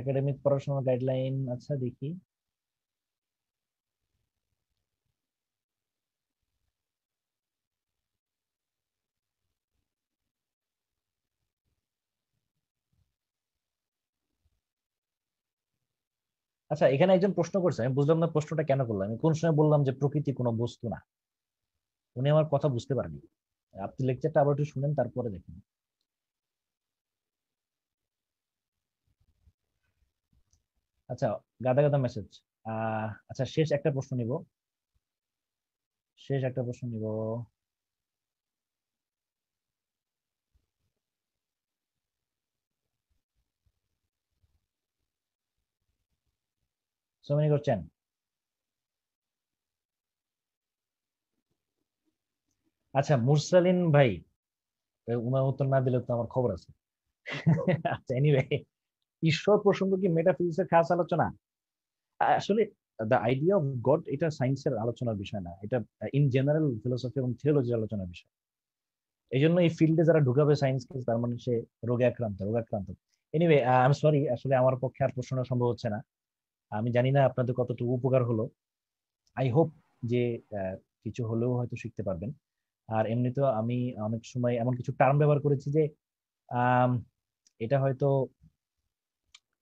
একাডেমিক পড়াশোনার গাইডলাইন আচ্ছা দেখি। আচ্ছা এখানে একজন প্রশ্ন করছে, আমি বুঝলাম না প্রশ্নটা কেন করলাম আমি কোন সময় বললাম যে প্রকৃতি কোনো বস্তু না? উনি আমার কথা বুঝতে পারেনি আপনি লেকচারটা আবার একটু শুনেন, তারপরে দেখেন। আচ্ছা গাদা গাদা মেসেজ আচ্ছা শেষ একটা প্রশ্ন নিব। শেষ একটা প্রশ্ন নিব। সমিনি করছেন আচ্ছা মুরসালিন ভাই উনার উত্তর না দিলে তো আমার খবর আছে। আচ্ছা এনিওয়ে ঈশ্বর প্রসঙ্গ কি মেটাফিজিক্সের খাস আলোচনা? আসলে দ্য আইডিয়া অফ গড এটা সায়েন্সের আলোচনার বিষয় না, এটা ইন জেনারেল ফিলোসফি এবং থিওলজির আলোচনার বিষয়। এই জন্য এই ফিল্ডে যারা ঢুকাবে সায়েন্সকে তার মানে সে রোগে আক্রান্ত, রোগাক্রান্ত। এনিওয়ে আই এম সরি আসলে আমার পক্ষে আর প্রশ্ন সম্ভব হচ্ছে না। আমি জানি না আপনাদের কতটুকু উপকার হলো। আই হোপ যে কিছু হলেও হয়তো শিখতে পারবেন। আর এমনিতেও আমি অনেক সময় এমন কিছু টার্ম ব্যবহার করেছি যে এটা হয়তো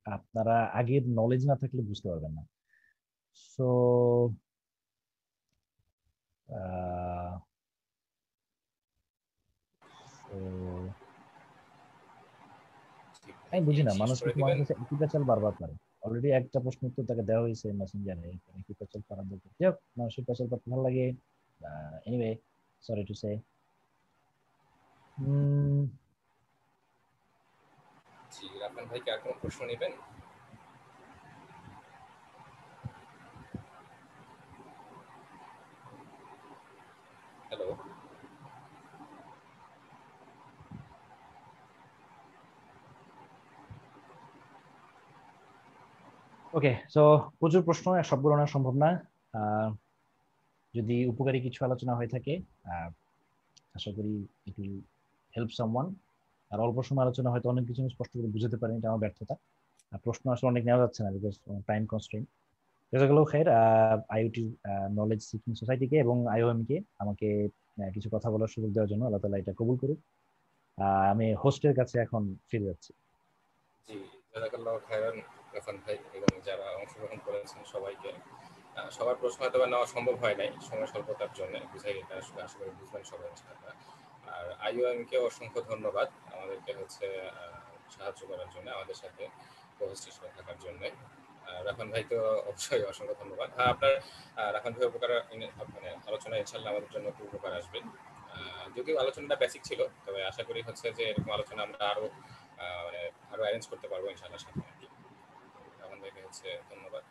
আপনারা আগের নলেজ না থাকলে বুঝতে পারবেন না। সো আমি বুঝি না মানুষ কাছে বারবার পারে অলরেডি একটা প্রশ্ন উত্তর তাকে দেওয়া হয়েছে মেসেঞ্জারে একই পেঁচাল পারার দরকার? যাই হোক মানুষের পেঁচাল পাতে ভালো লাগে। এনিওয়ে সরি টু সে জি কি হ্যালো ওকে সো প্রচুর প্রশ্ন সবগুলো আনা সম্ভব না। যদি উপকারী কিছু আলোচনা হয়ে থাকে আশা করি ইট উইল হেল্প সামওয়ান আর অল্প সময় আলোচনা হয়তো অনেক কিছু স্পষ্ট করে বুঝতে পারেন, এটা আমার ব্যর্থতা। আর প্রশ্ন আসলে অনেক নেওয়া যাচ্ছে না বিকজ টাইম কনস্ট্রেন জাজাকাল্লাহ খায়ের আইওটি নলেজ সিকিং সোসাইটিকে এবং আইওএম কে আমাকে কিছু কথা বলার সুযোগ দেওয়ার জন্য আল্লাহ তালা এটা কবুল করুক। আমি হোস্টের কাছে এখন ফিরে যাচ্ছি। জি খায়রান রাফান ভাই এবং যারা অংশগ্রহণ করেছেন সবাইকে সবার প্রশ্ন হয়তো নেওয়া সম্ভব হয় নাই সময় স্বল্পতার জন্য, বুঝাই এটা আসলে আশা করি বুঝবেন সবাই ইনশাআল্লাহ। আর আইওএমকে অসংখ্য ধন্যবাদ আমাদেরকে হচ্ছে সাহায্য করার জন্য, আমাদের সাথে হোস্ট হিসেবে থাকার জন্য। রাফান ভাই তো অবশ্যই অসংখ্য ধন্যবাদ। হ্যাঁ আপনার রাফান ভাই উপকার মানে আলোচনা ইনশাল্লাহ আমাদের জন্য একটু উপকার আসবে। যদিও আলোচনাটা বেসিক ছিল, তবে আশা করি হচ্ছে যে এরকম আলোচনা আমরা আরও মানে আরও অ্যারেঞ্জ করতে পারব ইনশাল্লাহ সামনে হচ্ছে ধন্যবাদ।